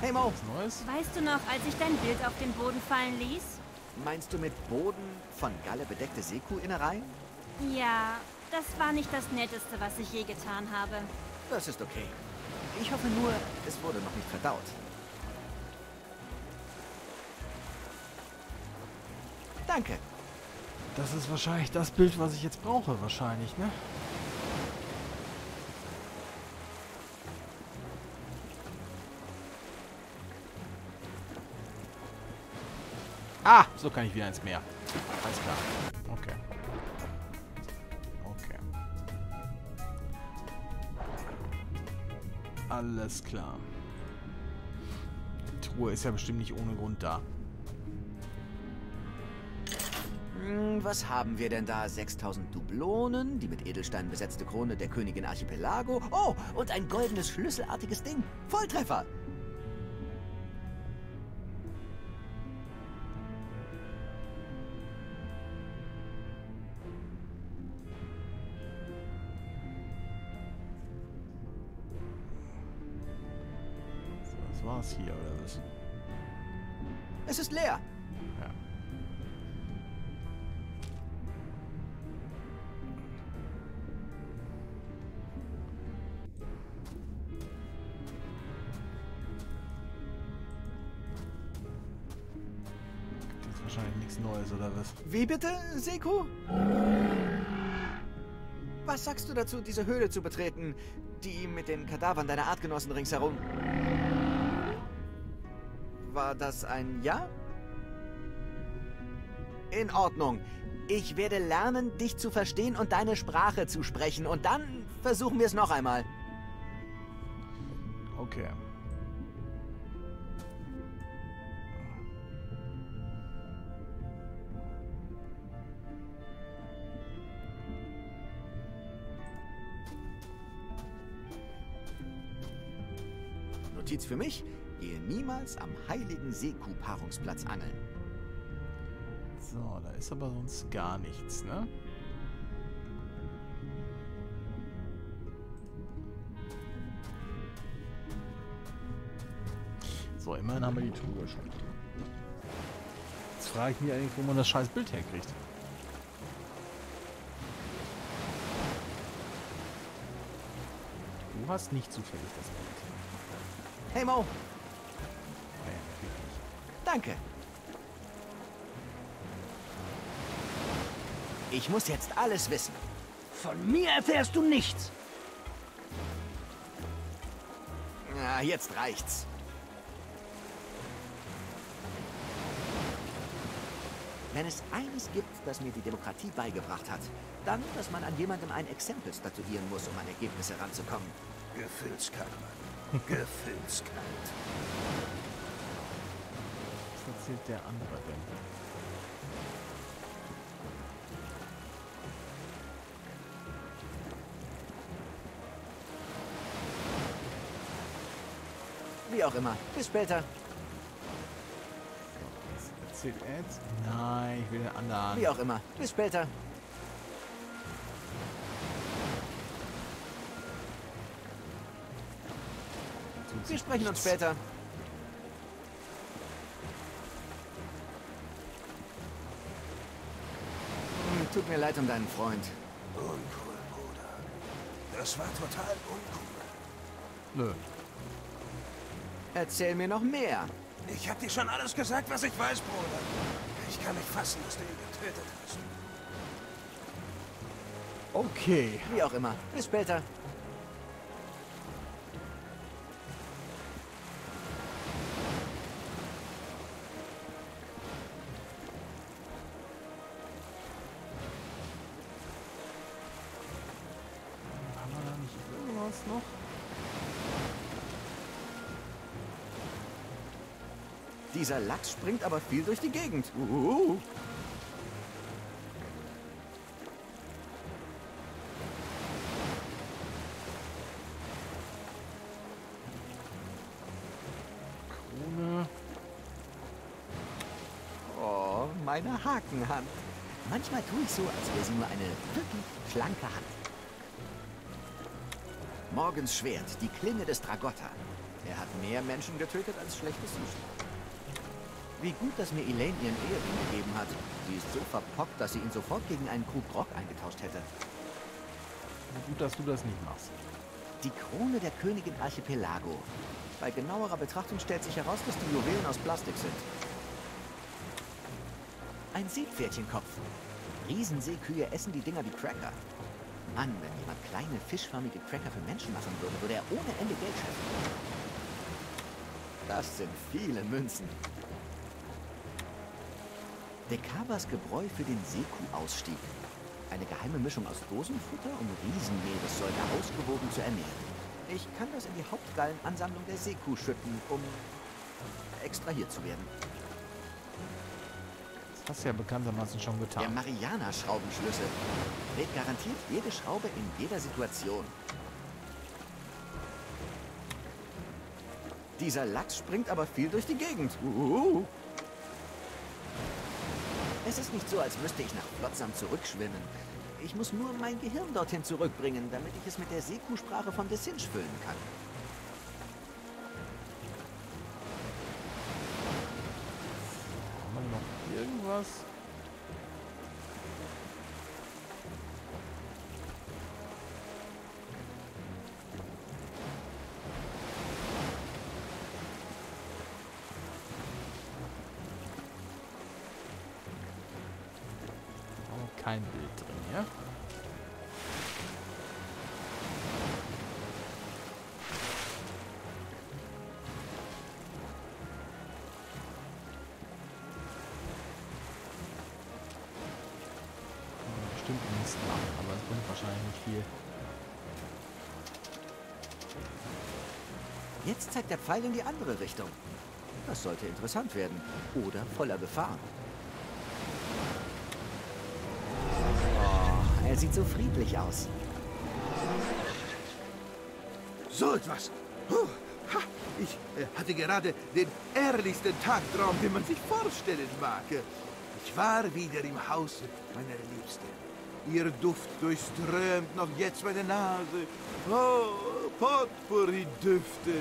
Hey Mo, Was Neues? Weißt du noch, als ich dein Bild auf den Boden fallen ließ? meinst du mit Boden von Galle bedeckte Seku-Innereien? Ja, das war nicht das Netteste, was ich je getan habe. Das ist okay. Ich hoffe nur, es wurde noch nicht verdaut. Danke. Das ist wahrscheinlich das Bild, was ich jetzt brauche, wahrscheinlich, ne? Ah, so kann ich wieder ins Meer. Alles klar. Okay. Okay. Alles klar. Die Truhe ist ja bestimmt nicht ohne Grund da. Hm, was haben wir denn da? 6000 Dublonen, die mit Edelsteinen besetzte Krone der Königin Archipelago. Oh, und ein goldenes schlüsselartiges Ding. Volltreffer. War's hier, oder was? Es ist leer. Ja. Das ist wahrscheinlich nichts Neues, oder was? Wie bitte, Seku? Was sagst du dazu, diese Höhle zu betreten, die mit den Kadavern deiner Artgenossen ringsherum? War das ein Ja? In Ordnung. Ich werde lernen, dich zu verstehen und deine Sprache zu sprechen. Und dann versuchen wir es noch einmal. Okay. Notiz für mich, niemals am heiligen Seku-Paarungsplatz angeln. So, da ist aber sonst gar nichts, ne? So, immerhin haben wir die Truhe schon. Jetzt frage ich mich eigentlich, wo man das scheiß Bild herkriegt. Du hast nicht zufällig das Bild. Hey Mo. Danke. Ich muss jetzt alles wissen. Von mir erfährst du nichts. Ja, jetzt reicht's. Wenn es eines gibt, das mir die Demokratie beigebracht hat, dann, dass man an jemandem ein Exempel statuieren muss, um an Ergebnisse ranzukommen. Gefühlskalt, Mann. Gefühlskalt erzählt der andere denn? Wie auch immer. Bis später. Was erzählt er jetzt? Nein, ich will den anderen. Wie auch immer. Bis später. Wir sprechen uns später. Mir leid um deinen Freund. Uncool, Bruder. Das war total uncool. Nö. Erzähl mir noch mehr. Ich hab dir schon alles gesagt, was ich weiß, Bruder. Ich kann nicht fassen, dass du ihn getötet hast. Okay. Wie auch immer. Bis später. Dieser Lachs springt aber viel durch die Gegend. Uh. Krone. Oh, meine Hakenhand. Manchmal tue ich so, als wäre sie nur eine wirklich schlanke Hand. Morgens Schwert, die Klinge des Dragotta. Er hat mehr Menschen getötet als schlechtes Sushi. Wie gut, dass mir Elaine ihren Ehering gegeben hat. Sie ist so verpockt, dass sie ihn sofort gegen einen Krug Grog eingetauscht hätte. Gut, dass du das nicht machst. Die Krone der Königin Archipelago. Bei genauerer Betrachtung stellt sich heraus, dass die Juwelen aus Plastik sind. Ein Seepferdchenkopf. Riesenseekühe essen die Dinger wie Cracker. Mann, wenn jemand kleine fischförmige Cracker für Menschen machen würde, würde er ohne Ende Geld scheffeln. Das sind viele Münzen. Dekabas Gebräu für den Seekuh-Ausstieg. Eine geheime Mischung aus Dosenfutter, um Riesenmeeressäuger ausgewogen zu ernähren. Ich kann das in die Hauptgallenansammlung der Seekuh schütten, um extrahiert zu werden. Das hast du ja bekanntermaßen schon Der getan. Mariana-Schraubenschlüssel trägt garantiert jede Schraube in jeder Situation. Dieser Lachs springt aber viel durch die Gegend. Uhu. Es ist nicht so, als müsste ich nach Flotsam zurückschwimmen. Ich muss nur mein Gehirn dorthin zurückbringen, damit ich es mit der Seekuh-Sprache von Dessinch füllen kann. Haben wir noch irgendwas? Der Pfeil in die andere Richtung. Das sollte interessant werden. Oder voller Gefahr. Oh, er sieht so friedlich aus. So etwas. Ha, ich äh, hatte gerade den ehrlichsten Tagtraum, den man sich vorstellen mag. Ich war wieder im Hause meiner Liebsten. Ihr Duft durchströmt noch jetzt meine Nase. Oh, Potpourri-Düfte.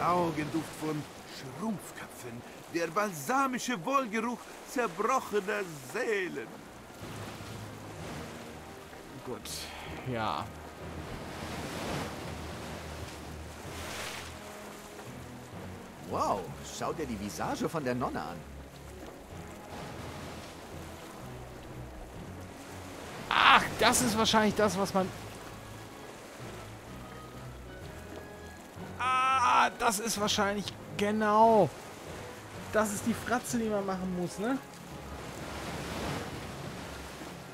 Augenduft von Schrumpfköpfen. Der balsamische Wohlgeruch zerbrochener Seelen. Gut, ja. Wow, schau dir die Visage von der Nonne an. Ach, das ist wahrscheinlich das, was man... das ist wahrscheinlich... Genau. Das ist die Fratze, die man machen muss, ne?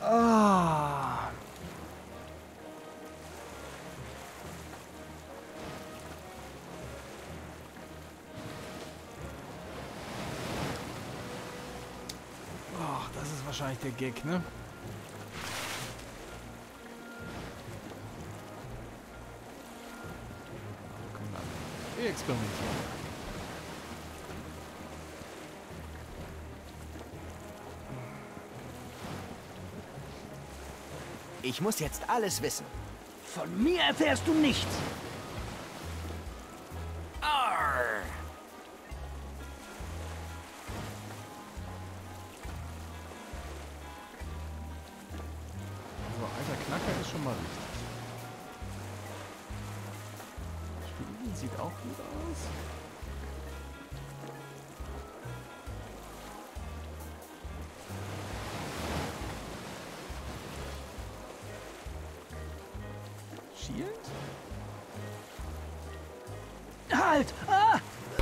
Ah. Das ist wahrscheinlich der Gag, ne? Experimentieren. Ich muss jetzt alles wissen. Von mir erfährst du nichts.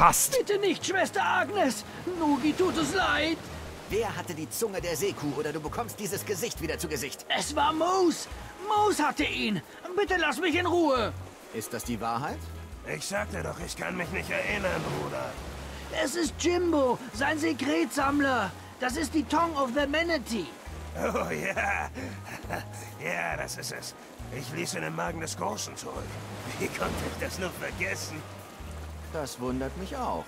Passt! Bitte nicht, Schwester Agnes! Nugi tut es leid! Wer hatte die Zunge der Seekuh oder du bekommst dieses Gesicht wieder zu Gesicht? Es war Moose! Moose hatte ihn! Bitte lass mich in Ruhe! Ist das die Wahrheit? Ich sagte doch, ich kann mich nicht erinnern, Bruder. Es ist Jimbo, sein Sekretsammler! Das ist die Tongue of the Manatee! Oh ja. Ja, das ist es. Ich ließ ihn im Magen des Großen zurück. Wie konnte ich das nur vergessen? Das wundert mich auch.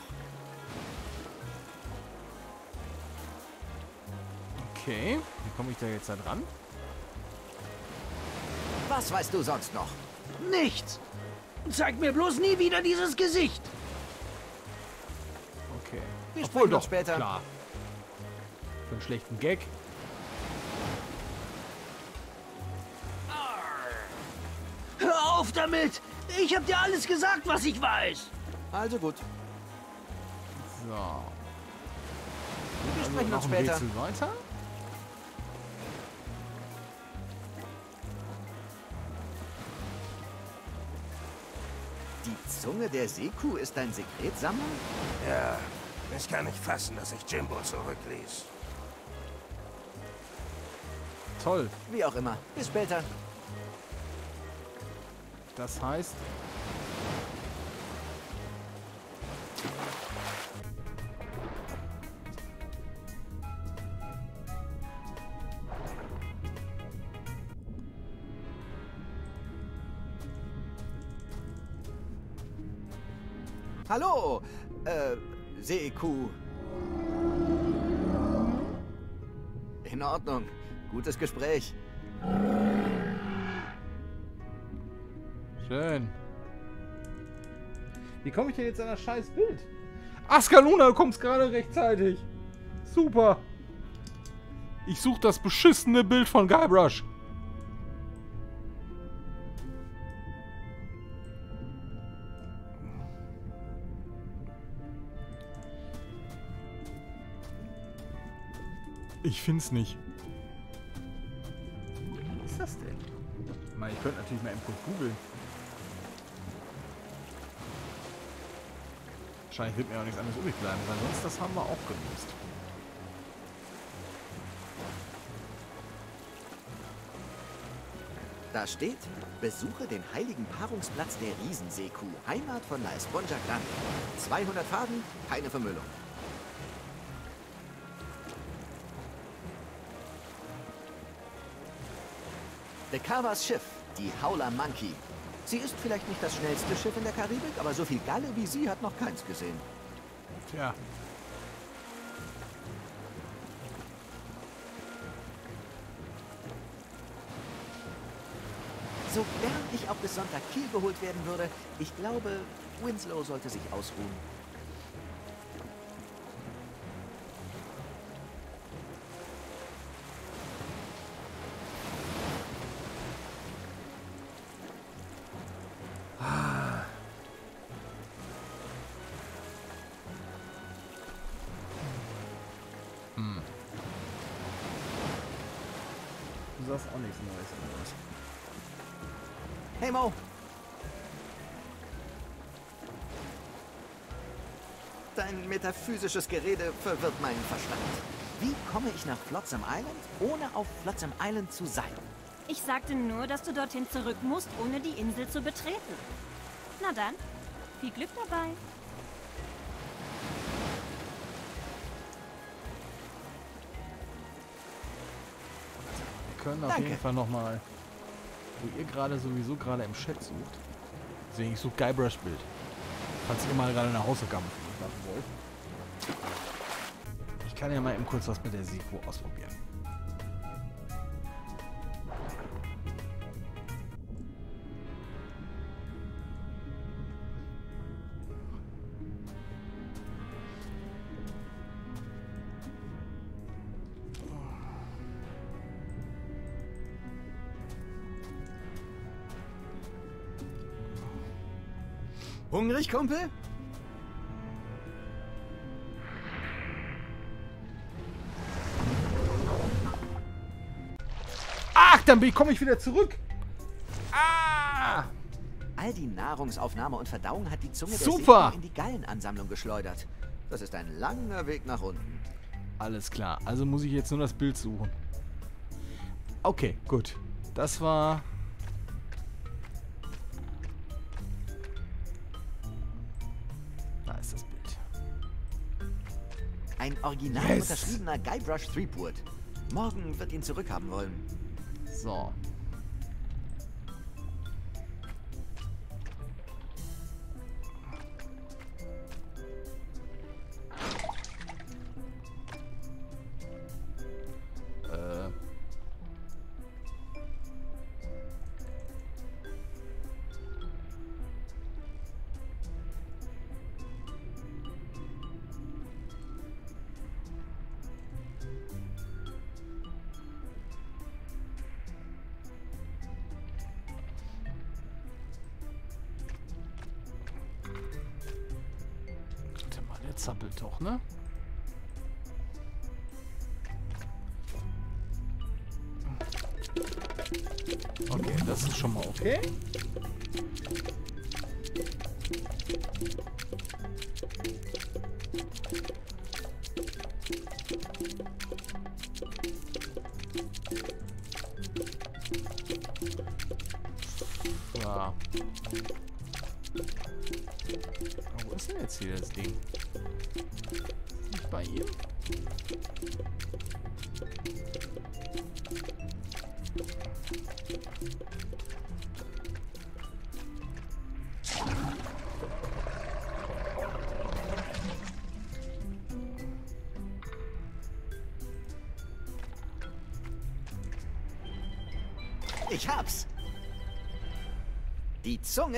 Okay, wie komme ich da jetzt da dran? Was weißt du sonst noch? Nichts! Zeig mir bloß nie wieder dieses Gesicht! Okay. Wir Obwohl doch, uns später. klar. Für einen schlechten Gag. Hör auf damit! Ich hab dir alles gesagt, was ich weiß! Also gut. So. Wir Also sprechen noch uns ein später. Rätsel weiter. Die Zunge der Seekuh ist dein Sekretsammler? Ja, ich kann nicht fassen, dass ich Jimbo zurückließ. Toll. Wie auch immer. Bis später. Das heißt... Seekuh. In Ordnung. Gutes Gespräch. Schön. Wie komme ich denn jetzt an das scheiß Bild? Askaluna, du kommst gerade rechtzeitig. Super. Ich suche das beschissene Bild von Guybrush. Ich find's nicht. Was ist das denn? Mal, ich könnte natürlich mal eben kurz googeln. Wahrscheinlich wird mir auch nichts anderes übrig bleiben, weil sonst das haben wir auch genutzt. Da steht, besuche den heiligen Paarungsplatz der Riesenseekuh, Heimat von La Esponja Grande. 200 Faden, keine Vermüllung. Decavas Schiff, die Howler Monkey. Sie ist vielleicht nicht das schnellste Schiff in der Karibik, aber so viel Galle wie sie hat noch keins gesehen. Tja. So gern ich auch bis Sonntag Kiel geholt werden würde, ich glaube, Winslow sollte sich ausruhen. Metaphysisches Gerede verwirrt meinen Verstand. Wie komme ich nach Flotsam Island, ohne auf Flotsam Island zu sein? Ich sagte nur, dass du dorthin zurück musst, ohne die Insel zu betreten. Na dann, viel Glück dabei. Wir können auf Danke. jeden Fall nochmal, wo ihr gerade sowieso gerade im Chat sucht. Deswegen, ich suche Guybrush-Bild. falls ihr mal gerade Hausaufgabe für mich machen wollt. Ich kann ja mal eben kurz was mit der Siko ausprobieren. Hungrig, Kumpel? Dann komme ich wieder zurück. Ah! All die Nahrungsaufnahme und Verdauung hat die Zunge Super. der in die Gallenansammlung geschleudert. Das ist ein langer Weg nach unten. Alles klar. Also muss ich jetzt nur das Bild suchen. Okay, gut. Das war... Da ist das Bild. Ein original Yes. unterschriebener Guybrush Threepwood. Morgen wird ihn zurückhaben wollen. So. Äh.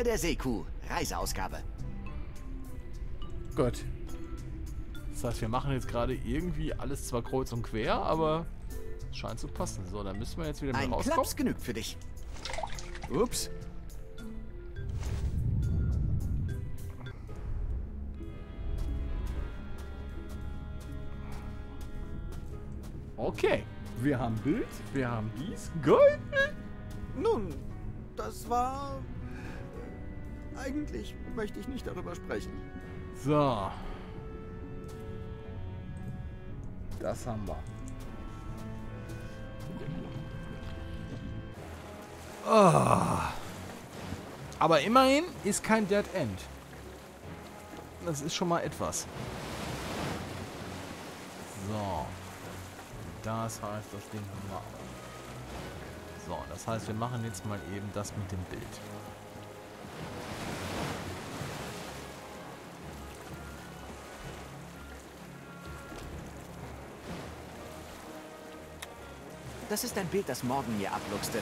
Zunge der Seekuh. Reiseausgabe. Gut. Das heißt, wir machen jetzt gerade irgendwie alles zwar kreuz und quer, aber es scheint zu passen. So, dann müssen wir jetzt wieder mal Ein rauskommen. Klaps genügt für dich. Ups. Okay. Wir haben Bild, wir haben dies. Geil. Nun, das war... Eigentlich möchte ich nicht darüber sprechen. So. Das haben wir. Ah. Aber immerhin ist kein Dead End. Das ist schon mal etwas. So. Das heißt, das Ding haben wir auch. So, das heißt, wir machen jetzt mal eben das mit dem Bild. Das ist ein Bild, das Morgen mir abluchste.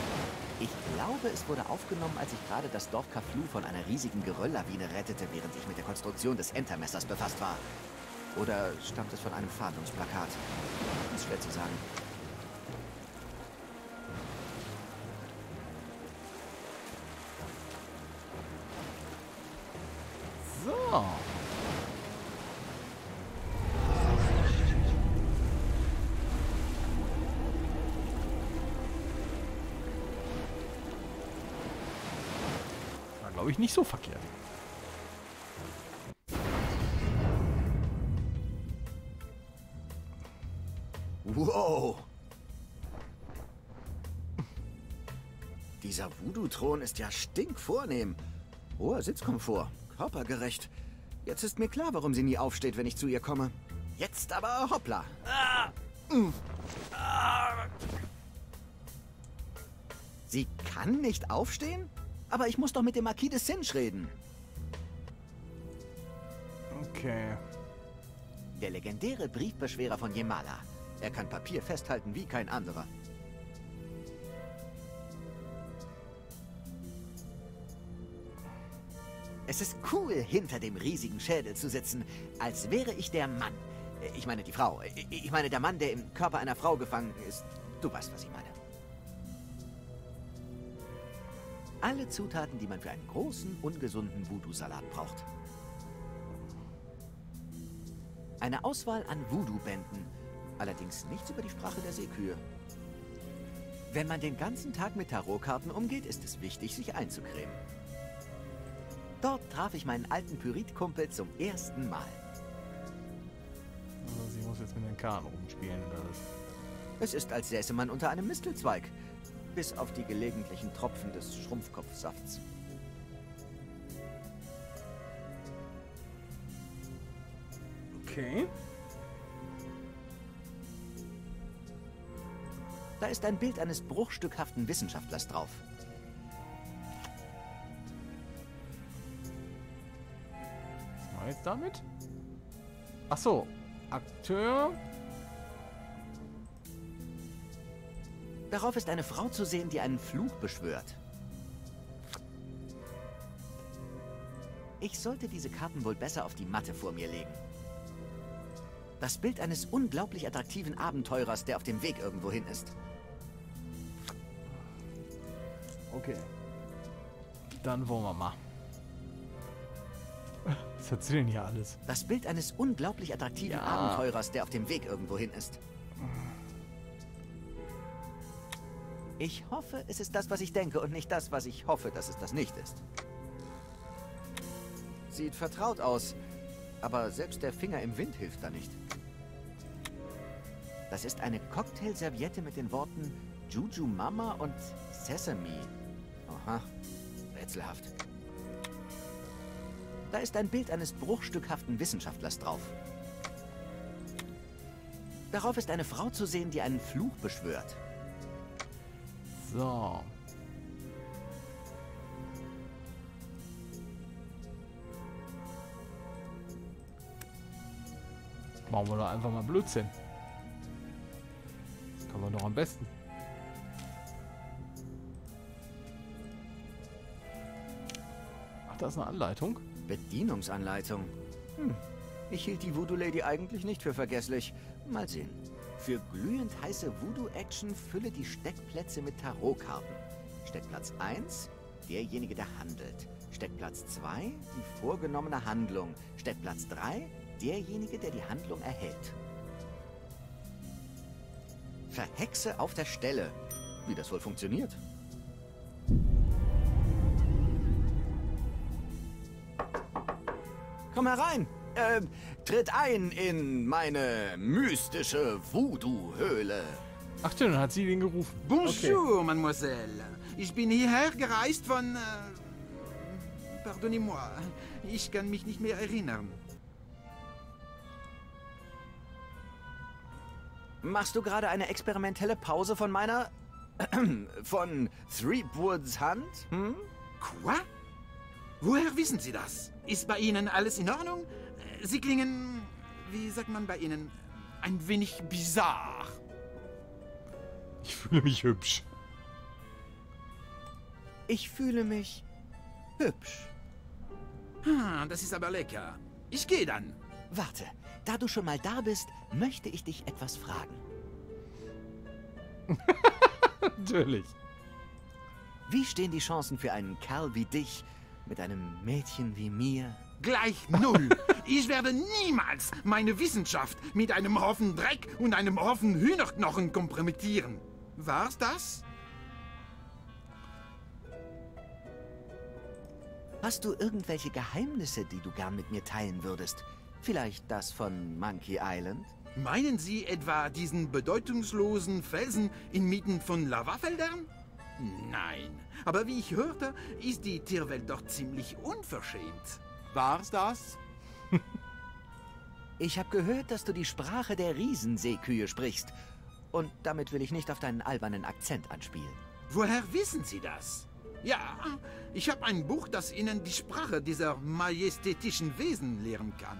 Ich glaube, es wurde aufgenommen, als ich gerade das Dorf Kaflu von einer riesigen Gerölllawine rettete, während ich mit der Konstruktion des Entermessers befasst war. Oder stammt es von einem Fahndungsplakat? Ist schwer zu sagen. Nicht so verkehrt. Wow! Dieser Voodoo-Thron ist ja stinkvornehm. Hoher Sitzkomfort, körpergerecht. Jetzt ist mir klar, warum sie nie aufsteht, wenn ich zu ihr komme. Jetzt aber hoppla. Ah. Sie kann nicht aufstehen? Aber ich muss doch mit dem Marquis de Singe reden. Okay. Der legendäre Briefbeschwerer von Jemala. Er kann Papier festhalten wie kein anderer. Es ist cool, hinter dem riesigen Schädel zu sitzen, als wäre ich der Mann. Ich meine die Frau. Ich meine der Mann, der im Körper einer Frau gefangen ist. Du weißt, was ich meine. Alle Zutaten, die man für einen großen, ungesunden Voodoo-Salat braucht. Eine Auswahl an Voodoo-Bänden. Allerdings nichts über die Sprache der Seekühe. Wenn man den ganzen Tag mit Tarotkarten umgeht, ist es wichtig, sich einzucremen. Dort traf ich meinen alten Pyrit-Kumpel zum ersten Mal. Also sie muss jetzt mit den Karten rumspielen. oder was? Es ist, als säße man unter einem Mistelzweig. Bis auf die gelegentlichen Tropfen des Schrumpfkopfsafts. Okay. Da ist ein Bild eines bruchstückhaften Wissenschaftlers drauf. Was wir jetzt damit? Ach so. Akteur. Darauf ist eine Frau zu sehen, die einen Fluch beschwört. Ich sollte diese Karten wohl besser auf die Matte vor mir legen. Das Bild eines unglaublich attraktiven Abenteurers, der auf dem Weg irgendwohin ist. Okay. Dann wollen wir mal. Was denn hier alles? Das Bild eines unglaublich attraktiven Ja. Abenteurers, der auf dem Weg irgendwohin ist. Ich hoffe, es ist das, was ich denke und nicht das, was ich hoffe, dass es das nicht ist. Sieht vertraut aus, aber selbst der Finger im Wind hilft da nicht. Das ist eine Cocktailserviette mit den Worten Juju Mama und Sesame. Aha, rätselhaft. Da ist ein Bild eines bruchstückhaften Wissenschaftlers drauf. Darauf ist eine Frau zu sehen, die einen Fluch beschwört. So. Machen wir doch einfach mal Blödsinn. Das kann man doch am besten. Ach, da ist eine Anleitung. Bedienungsanleitung. Hm. Ich hielt die Voodoo Lady eigentlich nicht für vergesslich. Mal sehen. Für glühend heiße Voodoo-Action fülle die Steckplätze mit Tarotkarten. Steckplatz 1, derjenige, der handelt. Steckplatz 2, die vorgenommene Handlung. Steckplatz 3, derjenige, der die Handlung erhält. Verhexe auf der Stelle. Wie das wohl funktioniert? Komm herein. Ähm, tritt ein in meine mystische Voodoo-Höhle. Ach, schön, dann hat sie den gerufen. Bonjour, Mademoiselle. Ich bin hierher gereist von... Äh, Pardonnez-moi, ich kann mich nicht mehr erinnern. Machst du gerade eine experimentelle Pause von meiner... von Threepwoods Hand? Hm? Quoi? Woher wissen Sie das? Ist bei Ihnen alles in Ordnung? Sie klingen, wie sagt man bei Ihnen, ein wenig bizarr. Ich fühle mich hübsch. Ich fühle mich hübsch. Ah, das ist aber lecker. Ich gehe dann. Warte, da du schon mal da bist, möchte ich dich etwas fragen. Natürlich. Wie stehen die Chancen für einen Kerl wie dich mit einem Mädchen wie mir? Gleich null. Ich werde niemals meine Wissenschaft mit einem Haufen Dreck und einem Haufen Hühnerknochen kompromittieren. War's das? Hast du irgendwelche Geheimnisse, die du gern mit mir teilen würdest? Vielleicht das von Monkey Island? Meinen Sie etwa diesen bedeutungslosen Felsen inmitten von Lavafeldern? Nein. Aber wie ich hörte, ist die Tierwelt doch ziemlich unverschämt. War's das? ich habe gehört, dass du die Sprache der Riesenseekühe sprichst. Und damit will ich nicht auf deinen albernen Akzent anspielen. Woher wissen Sie das? Ja, ich habe ein Buch, das Ihnen die Sprache dieser majestätischen Wesen lehren kann.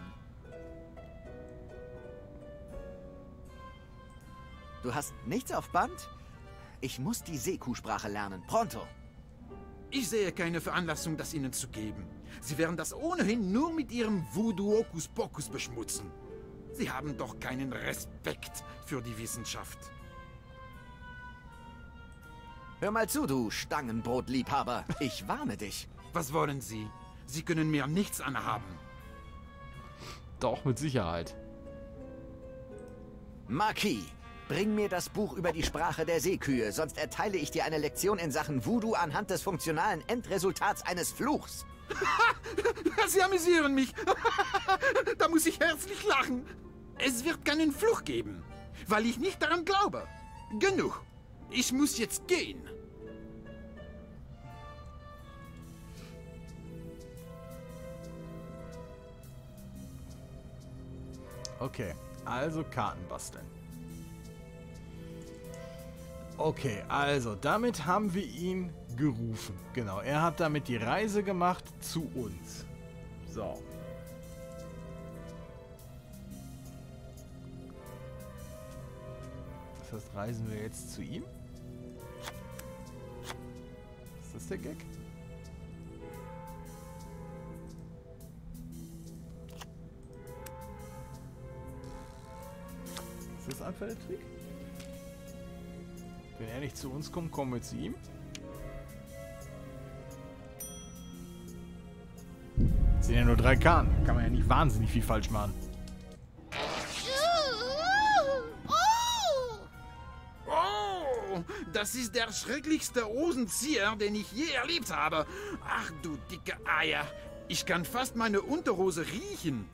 Du hast nichts auf Band? Ich muss die Seekuh-Sprache lernen, pronto. Ich sehe keine Veranlassung, das Ihnen zu geben. Sie werden das ohnehin nur mit ihrem Voodoo-Hokus-Pokus beschmutzen. Sie haben doch keinen Respekt für die Wissenschaft. Hör mal zu, du Stangenbrotliebhaber. Ich warne dich. Was wollen Sie? Sie können mir nichts anhaben. Doch, mit Sicherheit. Marquis, bring mir das Buch über die Sprache der Seekühe, sonst erteile ich dir eine Lektion in Sachen Voodoo anhand des funktionalen Endresultats eines Fluchs. Sie amüsieren mich. da muss ich herzlich lachen. Es wird keinen Fluch geben, weil ich nicht daran glaube. Genug. Ich muss jetzt gehen. Okay, also Karten basteln. Okay, also damit haben wir ihn gerufen. Genau, er hat damit die Reise gemacht zu uns. So. Das heißt, reisen wir jetzt zu ihm? Ist das der Gag? Ist das einfach der Trick? Wenn er nicht zu uns kommt, kommen wir zu ihm. Das sind ja nur drei Karten. Kann man ja nicht wahnsinnig viel falsch machen. Oh, das ist der schrecklichste Hosenzieher, den ich je erlebt habe. Ach du dicke Eier. Ich kann fast meine Unterhose riechen.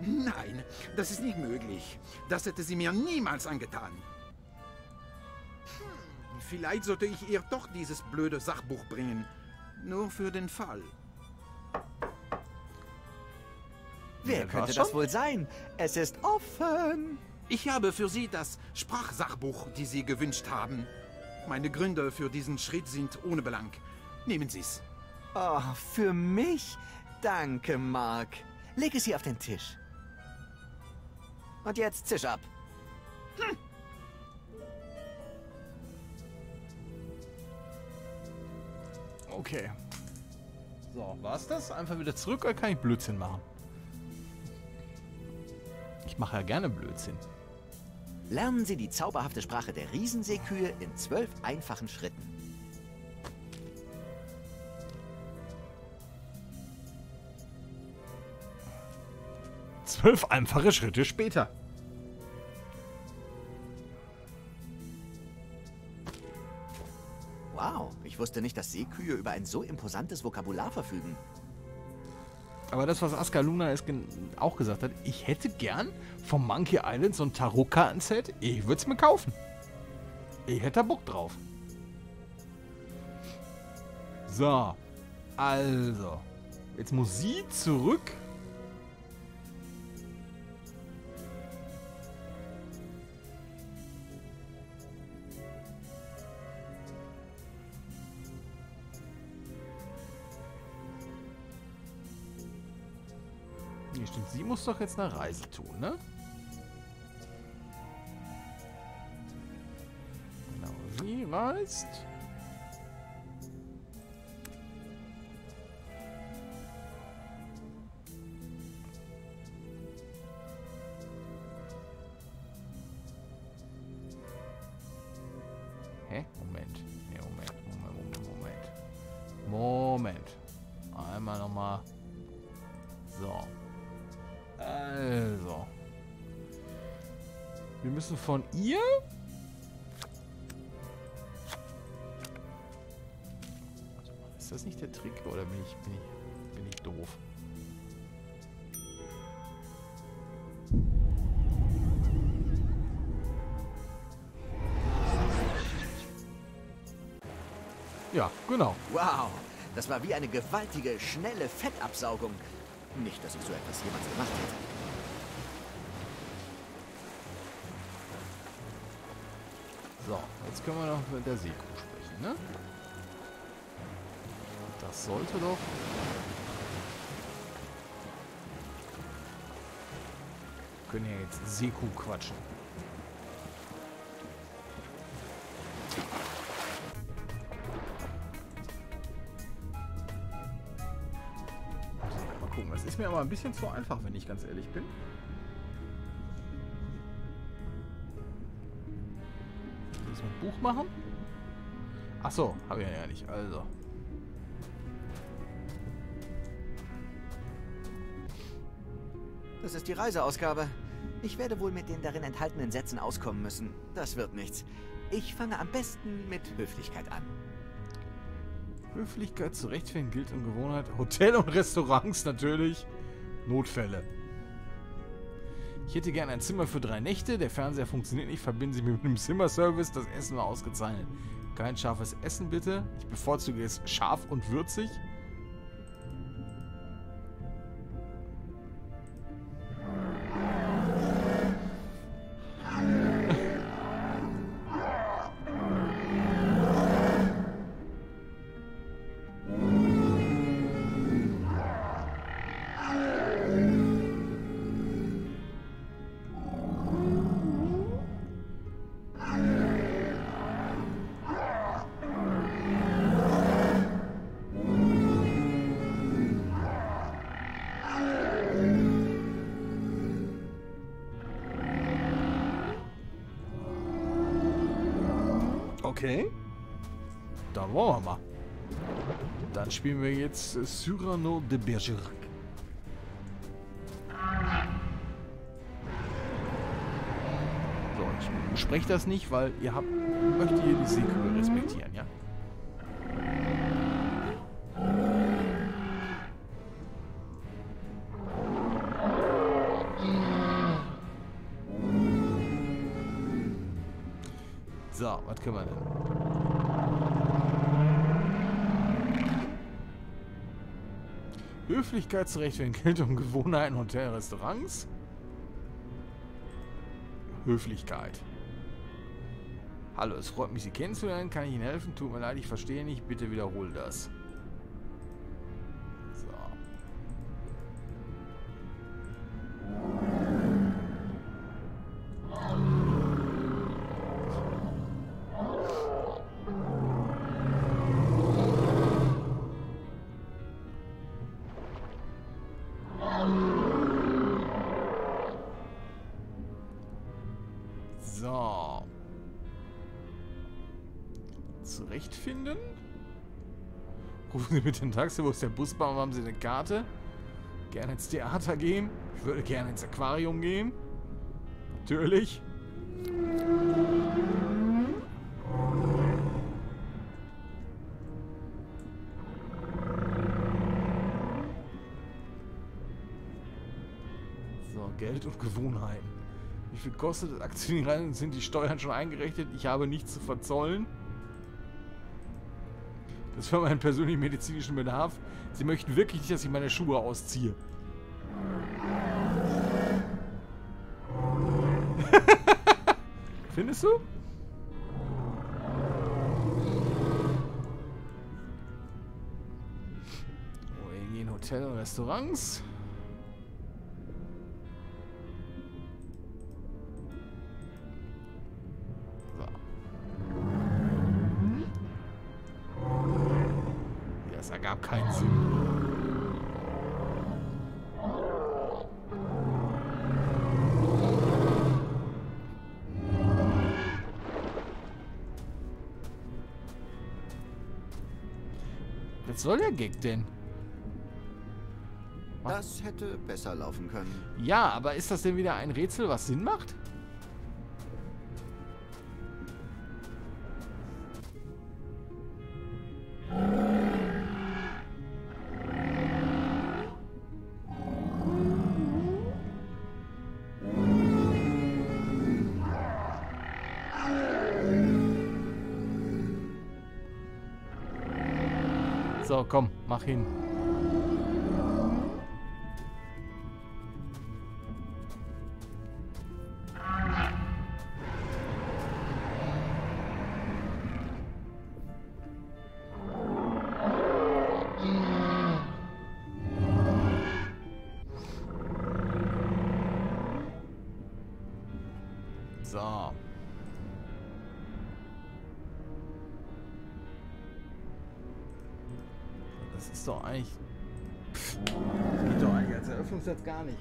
Nein, das ist nicht möglich. Das hätte sie mir niemals angetan. Hm, vielleicht sollte ich ihr doch dieses blöde Sachbuch bringen. Nur für den Fall. Wer Ja, könnte das wohl sein? Es ist offen. Ich habe für Sie das Sprachsachbuch, die Sie gewünscht haben. Meine Gründe für diesen Schritt sind ohne Belang. Nehmen Sie es. Oh, für mich? Danke, Mark. Leg es hier auf den Tisch. Und jetzt zisch ab. Okay. So, war's das? Einfach wieder zurück oder kann ich Blödsinn machen? Ich mache ja gerne Blödsinn. Lernen Sie die zauberhafte Sprache der Riesenseekühe in zwölf einfachen Schritten. Zwölf einfache Schritte später. Wusste nicht, dass Seekühe über ein so imposantes Vokabular verfügen. Aber das, was Askaluna es gen- auch gesagt hat, ich hätte gern vom Monkey Island so ein Tarotkartenset. Ich würde es mir kaufen. Ich hätte Bock drauf. So. Also. Jetzt muss sie zurück. Sie muss doch jetzt eine Reise tun, ne? Genau, sie reist. Hä? Moment. Nee, Moment, Moment, Moment, Moment. Moment. Einmal nochmal. Müssen von ihr. Ist das nicht der Trick oder bin ich, bin ich, bin ich doof? Ja, genau. Wow, das war wie eine gewaltige, schnelle Fettabsaugung. Nicht, dass ich so etwas jemals gemacht hätte. So, jetzt können wir noch mit der Seekuh sprechen, ne? Das sollte doch... Wir können ja jetzt Seekuh quatschen. Mal gucken, das ist mir aber ein bisschen zu einfach, wenn ich ganz ehrlich bin. Buch machen? Achso, habe ich ja nicht. Also. Das ist die Reiseausgabe. Ich werde wohl mit den darin enthaltenen Sätzen auskommen müssen. Das wird nichts. Ich fange am besten mit Höflichkeit an. Höflichkeit zu rechtfertigen gilt und Gewohnheit. Hotel und Restaurants natürlich. Notfälle. Ich hätte gerne ein Zimmer für drei Nächte. Der Fernseher funktioniert nicht. Verbinden Sie mich mit einem Zimmerservice. Das Essen war ausgezeichnet. Kein scharfes Essen bitte. Ich bevorzuge es scharf und würzig. Spielen wir jetzt Cyrano de Bergerac. So, ich spreche das nicht, weil ihr habt, möchtet hier die Seekühe respektieren, ja? So, was können wir denn? Höflichkeit zu rechtfertigen gilt um Gewohnheiten Hotel, Restaurants. Höflichkeit. Hallo, es freut mich, Sie kennenzulernen. Kann ich Ihnen helfen? Tut mir leid, ich verstehe nicht. Bitte wiederhole das. Mit dem Taxi, wo ist der Busbahn? Haben Sie eine Karte? Gerne ins Theater gehen? Ich würde gerne ins Aquarium gehen. Natürlich. So, Geld und Gewohnheiten. Wie viel kostet das Aktienrein? Sind die Steuern schon eingerechnet? Ich habe nichts zu verzollen. Das für meinen persönlichen medizinischen Bedarf. Sie möchten wirklich nicht, dass ich meine Schuhe ausziehe. Findest du? Oh, wir gehen Hotel und Restaurants. Soll der Gag denn? Das hätte besser laufen können. Ja, aber ist das denn wieder ein Rätsel, was Sinn macht? Komm, mach hin. Geht doch eigentlich als Öffnungssatz gar nicht.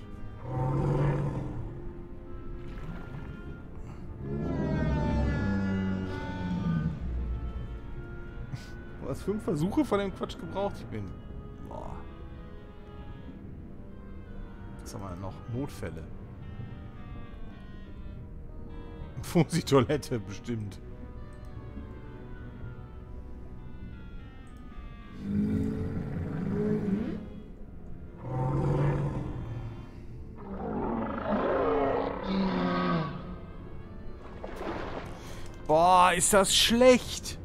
Du hast fünf Versuche von dem Quatsch gebraucht. Ich bin. Boah. Was haben wir noch? Notfälle. Fussi-Toilette bestimmt. Ist das schlecht.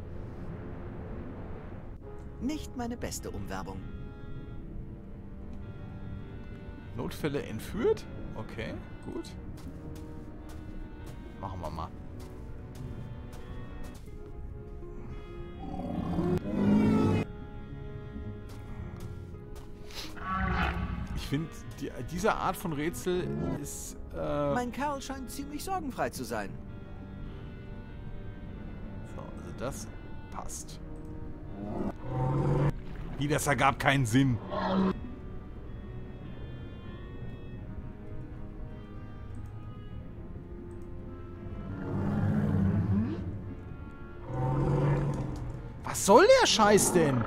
Nicht meine beste Umwerbung. Notfälle entführt? Okay, gut. Machen wir mal. Ich finde, die, diese Art von Rätsel ist... Äh, Mein Kerl scheint ziemlich sorgenfrei zu sein. Das passt. Wie, das ergab keinen Sinn. Was soll der Scheiß denn?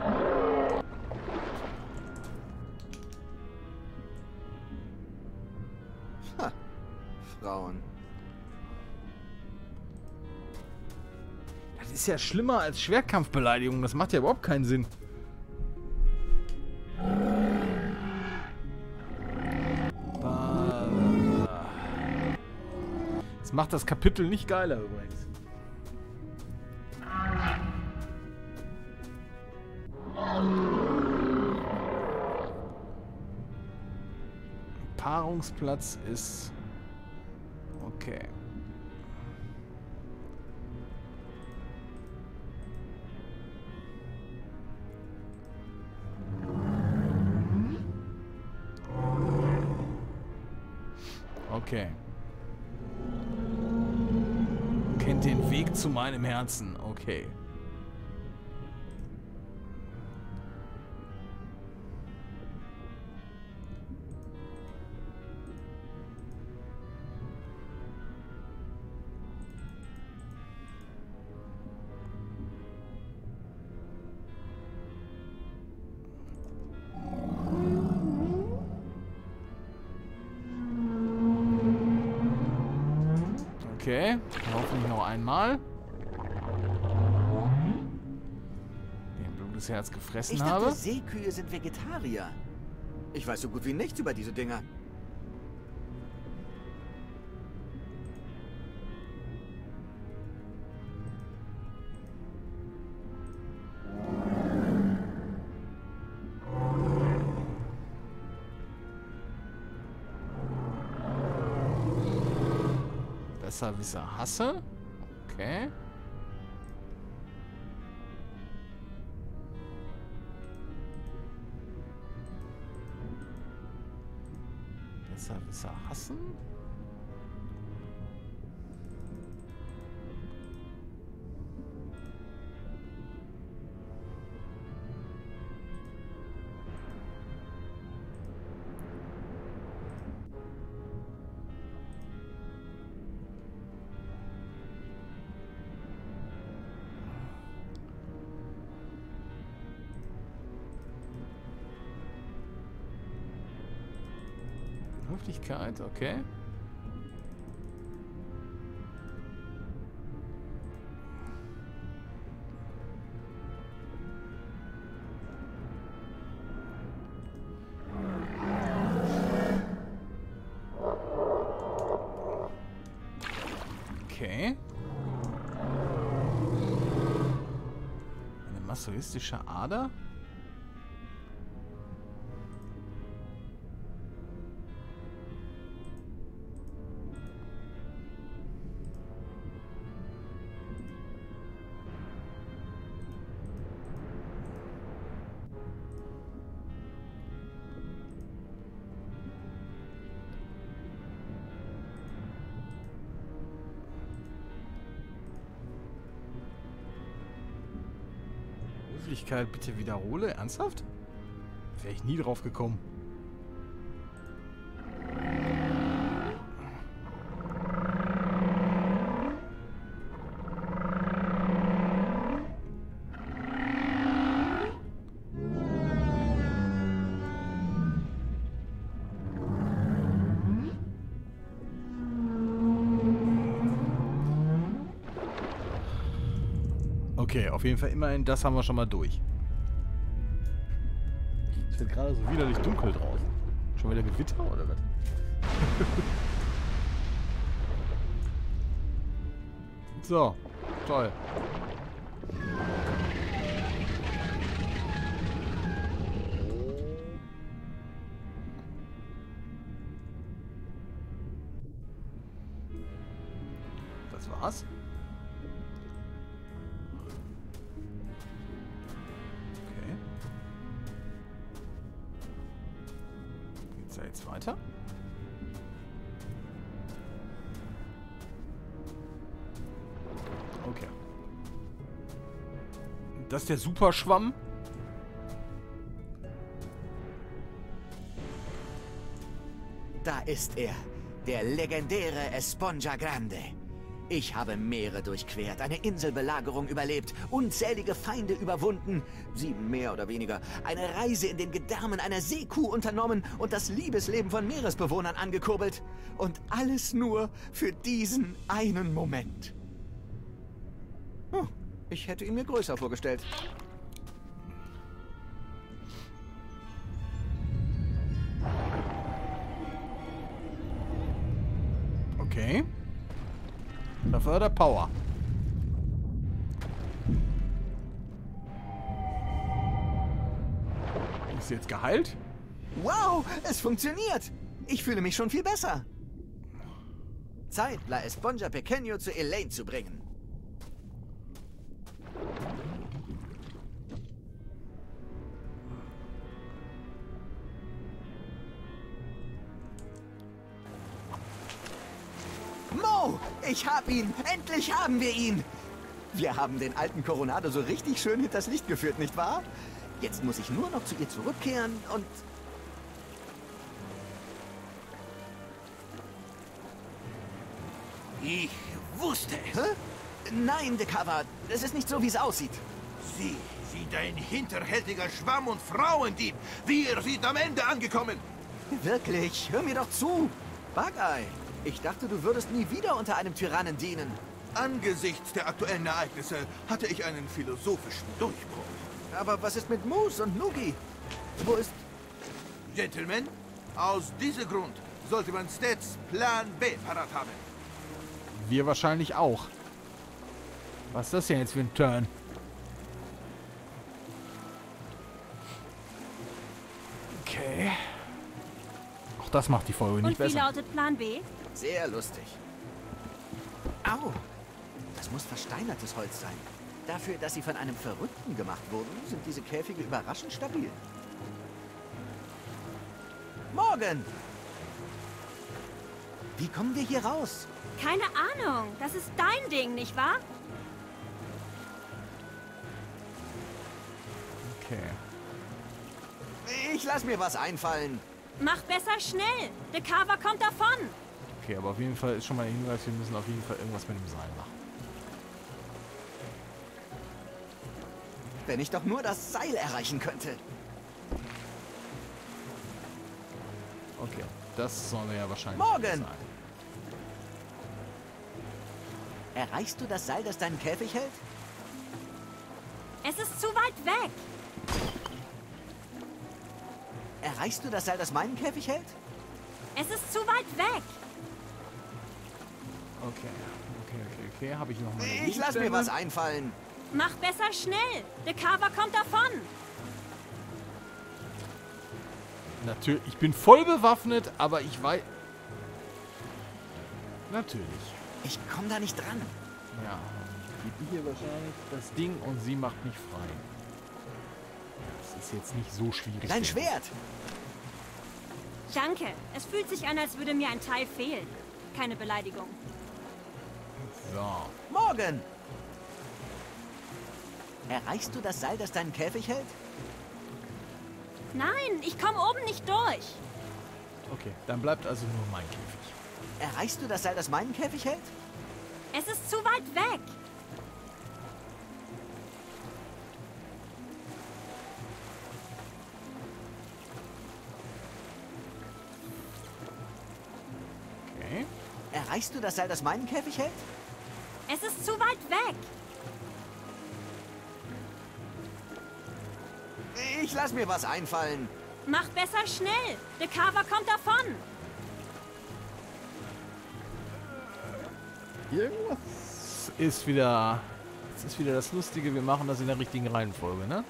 Ist ja schlimmer als Schwerkampfbeleidigung. Das macht ja überhaupt keinen Sinn. Das macht das Kapitel nicht geiler übrigens. Paarungsplatz ist... Meinem Herzen. Okay. Okay, hoffentlich noch einmal. Blutes Herz gefressen Ich dachte, habe. Seekühe sind Vegetarier. Ich weiß so gut wie nichts über diese Dinger. Besserwisser hasse. Okay. Besserwisser okay. Eine masochistische Ader? Höflichkeit bitte wiederhole? Ernsthaft? Wäre ich nie drauf gekommen. Auf jeden Fall immerhin, das haben wir schon mal durch. Es wird gerade so widerlich dunkel draußen. Schon wieder Gewitter oder was? so, toll. Das war's. Der Superschwamm. Da ist er, der legendäre Esponja Grande. Ich habe Meere durchquert, eine Inselbelagerung überlebt, unzählige Feinde überwunden, sieben mehr oder weniger, eine Reise in den Gedärmen einer Seekuh unternommen und das Liebesleben von Meeresbewohnern angekurbelt. Und alles nur für diesen einen Moment. Ich hätte ihn mir größer vorgestellt. Okay. Dafür hat er Power. Ist sie jetzt geheilt? Wow, es funktioniert. Ich fühle mich schon viel besser. Zeit, La Esponja Pequeño zu Elaine zu bringen. Ich hab ihn. Endlich haben wir ihn. Wir haben den alten Coronado so richtig schön hinters Licht geführt, nicht wahr? Jetzt muss ich nur noch zu ihr zurückkehren und... Ich wusste es. Hä? Nein, Dekava, es ist nicht so, wie es aussieht. Sie sind ein hinterhältiger Schwamm und Frauendieb. Wir sind am Ende angekommen. Wirklich, hör mir doch zu. Bugeye, ich dachte, du würdest nie wieder unter einem Tyrannen dienen. Angesichts der aktuellen Ereignisse hatte ich einen philosophischen Durchbruch. Aber was ist mit Moose und Nugi? Wo ist... Gentlemen, aus diesem Grund sollte man stets Plan B parat haben. Wir wahrscheinlich auch. Was ist das denn jetzt für ein Turn? Okay. Auch das macht die Folge Und nicht wie besser. lautet Plan B? Sehr lustig. Au! Das muss versteinertes Holz sein. Dafür, dass sie von einem Verrückten gemacht wurden, sind diese Käfige überraschend stabil. Morgen! Wie kommen wir hier raus? Keine Ahnung. Das ist dein Ding, nicht wahr? Okay. Ich lass mir was einfallen. Mach besser schnell. Der Carver kommt davon. Okay, aber auf jeden Fall ist schon mal der Hinweis, wir müssen auf jeden Fall irgendwas mit dem Seil machen. Wenn ich doch nur das Seil erreichen könnte. Okay, das soll ja wahrscheinlich Morgen! sein. Erreichst du das Seil, das deinen Käfig hält? Es ist zu weit weg. Erreichst du das Seil, das meinen Käfig hält? Es ist zu weit weg. Okay, okay, okay, okay. Habe ich noch mal Ich lass mir was einfallen. Mach besser schnell. Der Carver kommt davon. Natürlich. Ich bin voll bewaffnet, aber ich weiß... Natürlich. Ich komme da nicht dran. Ja, gebe ich hier wahrscheinlich das Ding und sie macht mich frei. Das ist jetzt nicht so schwierig. Dein. Schwert. Danke. Es fühlt sich an, als würde mir ein Teil fehlen. Keine Beleidigung. So. Morgen. Erreichst du das Seil, das deinen Käfig hält? Nein, ich komme oben nicht durch. Okay, dann bleibt also nur mein Käfig. Erreichst du das Seil, das meinen Käfig hält? Es ist zu weit weg. Okay. Erreichst du das Seil, das meinen Käfig hält? Es ist zu weit weg. Ich lass mir was einfallen. Mach besser schnell. Der Carver kommt davon. Irgendwas ist wieder... Das ist wieder das Lustige. Wir machen das in der richtigen Reihenfolge, ne?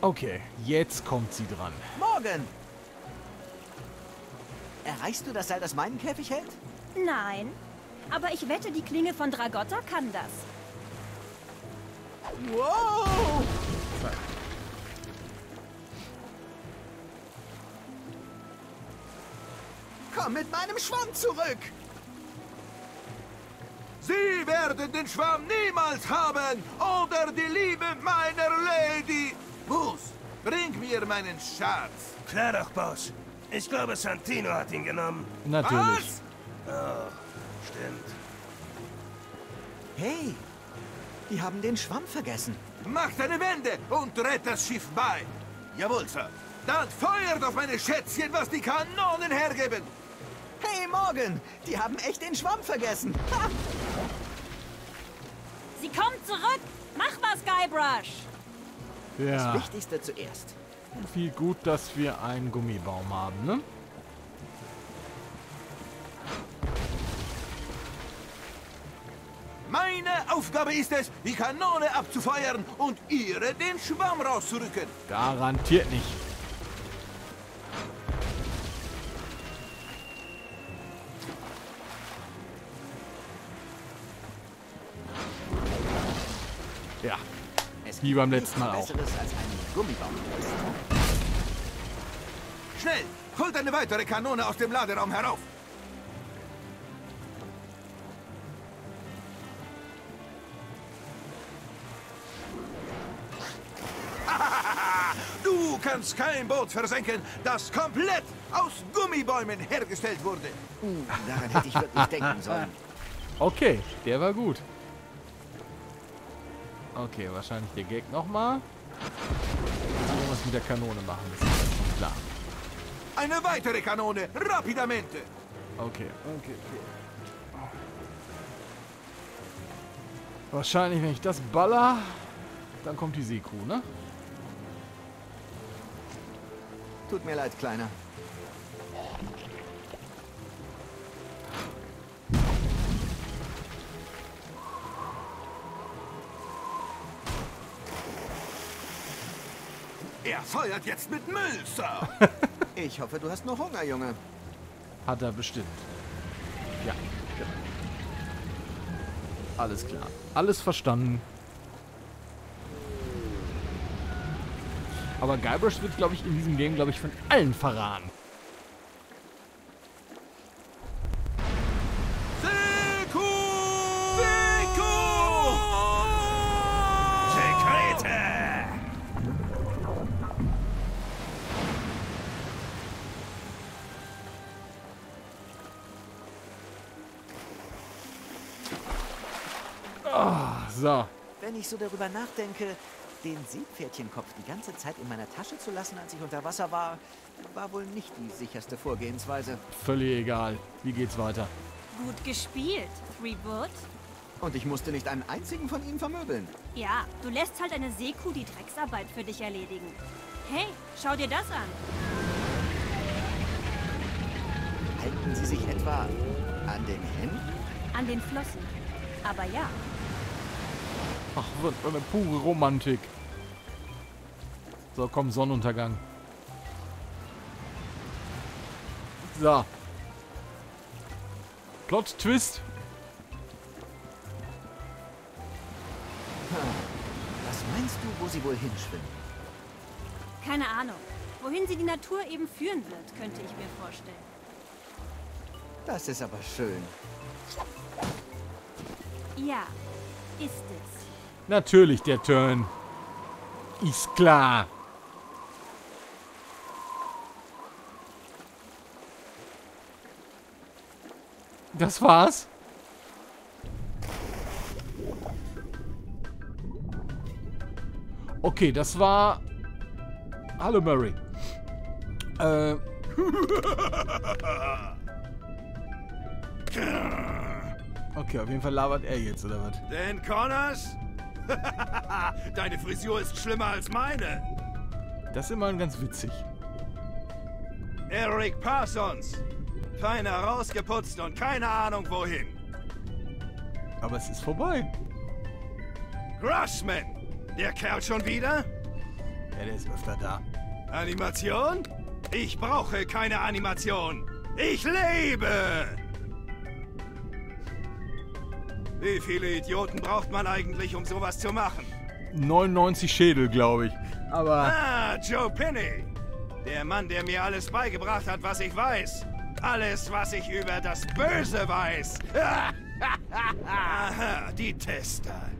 Okay, jetzt kommt sie dran. Morgen! Erreichst du das Seil, das meinen Käfig hält? Nein. Aber ich wette, die Klinge von Dragotta kann das. Wow! Komm mit meinem Schwamm zurück! Sie werden den Schwamm niemals haben oder die Liebe meiner Lady. Moose, bring mir meinen Schatz. Klar doch, Boss. Ich glaube, Santino hat ihn genommen. Natürlich. Was? Stimmt. Hey, die haben den Schwamm vergessen. Macht eine Wende und rett das Schiff bei. Jawohl, Sir. Dann feuert auf meine Schätzchen, was die Kanonen hergeben. Hey, Morgan, die haben echt den Schwamm vergessen. Ha! Sie kommt zurück. Mach was, Guybrush. Ja, Wichtigste zuerst. Wie gut, dass wir einen Gummibaum haben, ne? Meine Aufgabe ist es, die Kanone abzufeuern und ihre den Schwamm rauszurücken. Garantiert nicht. Ja, Es Wie beim letzten Mal auch. Besseres als einen Gummibaum. Schnell, holt eine weitere Kanone aus dem Laderaum herauf. Du kannst kein Boot versenken, das komplett aus Gummibäumen hergestellt wurde. Uh, daran hätte ich wirklich denken sollen. okay, der war gut. Okay, wahrscheinlich der Gag nochmal. Irgendwas mit der Kanone machen, das ist schon klar. Eine weitere Kanone, rapidamente. Okay, okay, okay. Wahrscheinlich, wenn ich das baller, dann kommt die Seekuh, ne? Tut mir leid, Kleiner. Er feuert jetzt mit Müll, Sir. Ich hoffe, du hast noch Hunger, Junge. Hat er bestimmt. Ja. Alles klar. Alles verstanden. Aber Guybrush wird, glaube ich, in diesem Game, glaube ich, von allen verraten. So. Wenn ich so darüber nachdenke, den Seepferdchenkopf die ganze Zeit in meiner Tasche zu lassen, als ich unter Wasser war, war wohl nicht die sicherste Vorgehensweise. Völlig egal. Wie geht's weiter? Gut gespielt, Threewood. Und ich musste nicht einen einzigen von ihnen vermöbeln. Ja, du lässt halt eine Seekuh die Drecksarbeit für dich erledigen. Hey, schau dir das an. Halten sie sich etwa an den Händen? An den Flossen. Aber ja, Ach, was für eine pure Romantik. So, komm, Sonnenuntergang. So. Plot Twist. Was meinst du, wo sie wohl hinschwimmen? keine Ahnung. Wohin sie die Natur eben führen wird, könnte ich mir vorstellen. Das ist aber schön. Ja, ist es. Natürlich der Turn. Ist klar. Das war's? Okay, das war... Hallo Murray. Äh... Okay, auf jeden Fall labert er jetzt, oder was? Dan Connors? Deine Frisur ist schlimmer als meine. Das ist immerhin ganz witzig. Eric Parsons. Feiner rausgeputzt und keine Ahnung wohin. Aber es ist vorbei. Grossman. Der Kerl schon wieder? Ja, der ist öfter da. Animation? Ich brauche keine Animation. Ich lebe! Wie viele Idioten braucht man eigentlich, um sowas zu machen? 99 Schädel, glaube ich. Aber Ah, Joe Penny. Der Mann, der mir alles beigebracht hat, was ich weiß. Alles, was ich über das Böse weiß. Aha, die Tester.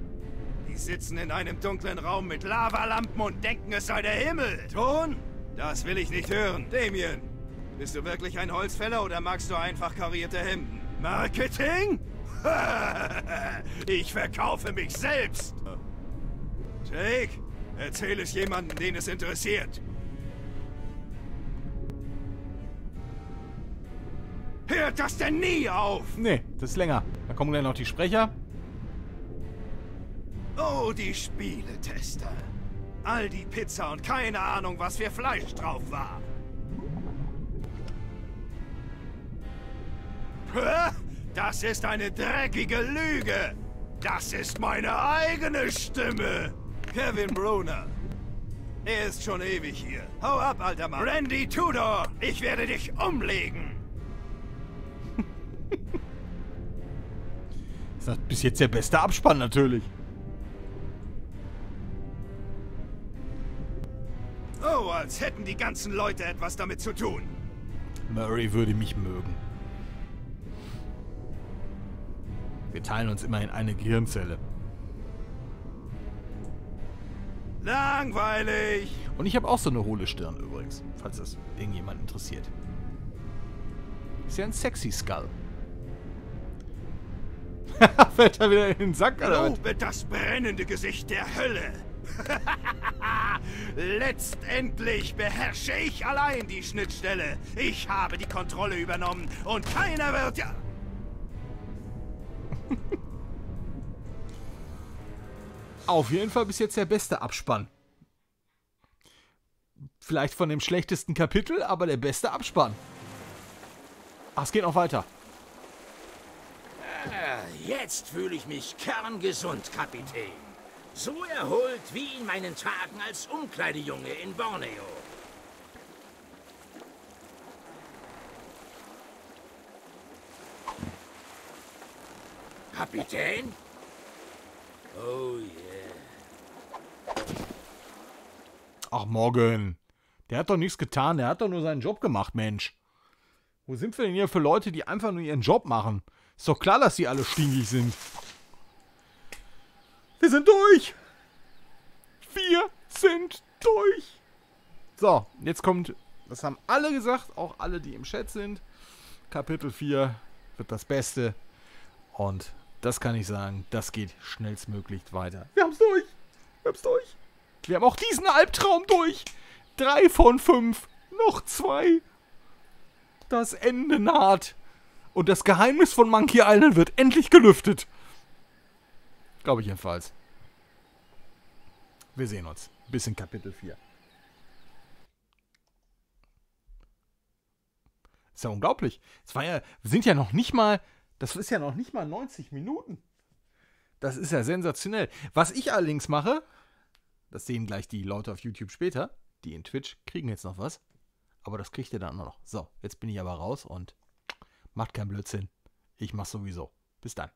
Die sitzen in einem dunklen Raum mit Lavalampen und denken, es sei der Himmel. Ton? Das will ich nicht hören. Damien, bist du wirklich ein Holzfäller oder magst du einfach karierte Hemden? Marketing? ich verkaufe mich selbst. Jake, erzähl es jemandem, den es interessiert. Hört das denn nie auf? nee, das ist länger. Da kommen gleich noch die Sprecher. Oh, die Spieletester. All die Pizza und keine Ahnung, was für Fleisch drauf war. Das ist eine dreckige Lüge. Das ist meine eigene Stimme. Kevin Bruner. Er ist schon ewig hier. Hau ab, alter Mann. Randy Tudor, ich werde dich umlegen. Das ist bis jetzt der beste Abspann natürlich. Oh, als hätten die ganzen Leute etwas damit zu tun. Murray würde mich mögen. Wir teilen uns immerhin eine Gehirnzelle. Langweilig. Und ich habe auch so eine hohle Stirn übrigens, falls das irgendjemand interessiert. Ist ja ein sexy Skull. Fällt er wieder in den Sack, oder? Lobe das brennende Gesicht der Hölle. Letztendlich beherrsche ich allein die Schnittstelle. Ich habe die Kontrolle übernommen und keiner wird ja... Auf jeden Fall bis jetzt der beste Abspann. Vielleicht von dem schlechtesten Kapitel, aber der beste Abspann. Ach, es geht noch weiter. Jetzt fühle ich mich kerngesund, Kapitän. So erholt wie in meinen Tagen als Umkleidejunge in Borneo. Kapitän? Oh yeah. Ach, Morgan. Der hat doch nichts getan, der hat doch nur seinen Job gemacht, Mensch. Wo sind wir denn hier für Leute, die einfach nur ihren Job machen? Ist doch klar, dass die alle stinkig sind. Wir sind durch. Wir sind durch. So, jetzt kommt, das haben alle gesagt, auch alle, die im Chat sind. Kapitel 4 wird das Beste. Und das kann ich sagen, das geht schnellstmöglich weiter. Wir haben's durch. Wir haben's durch. Wir haben auch diesen Albtraum durch. Drei von fünf. Noch zwei. Das Ende naht. Und das Geheimnis von Monkey Island wird endlich gelüftet. Glaube ich jedenfalls. Wir sehen uns. Bis in Kapitel 4. Ist ja unglaublich. Es war ja, wir sind ja noch nicht mal, das ist ja noch nicht mal 90 Minuten. Das ist ja sensationell. Was ich allerdings mache, das sehen gleich die Leute auf YouTube später, die in Twitch kriegen jetzt noch was. Aber das kriegt ihr dann auch noch. So, jetzt bin ich aber raus und macht keinen Blödsinn. Ich mach's sowieso. Bis dann.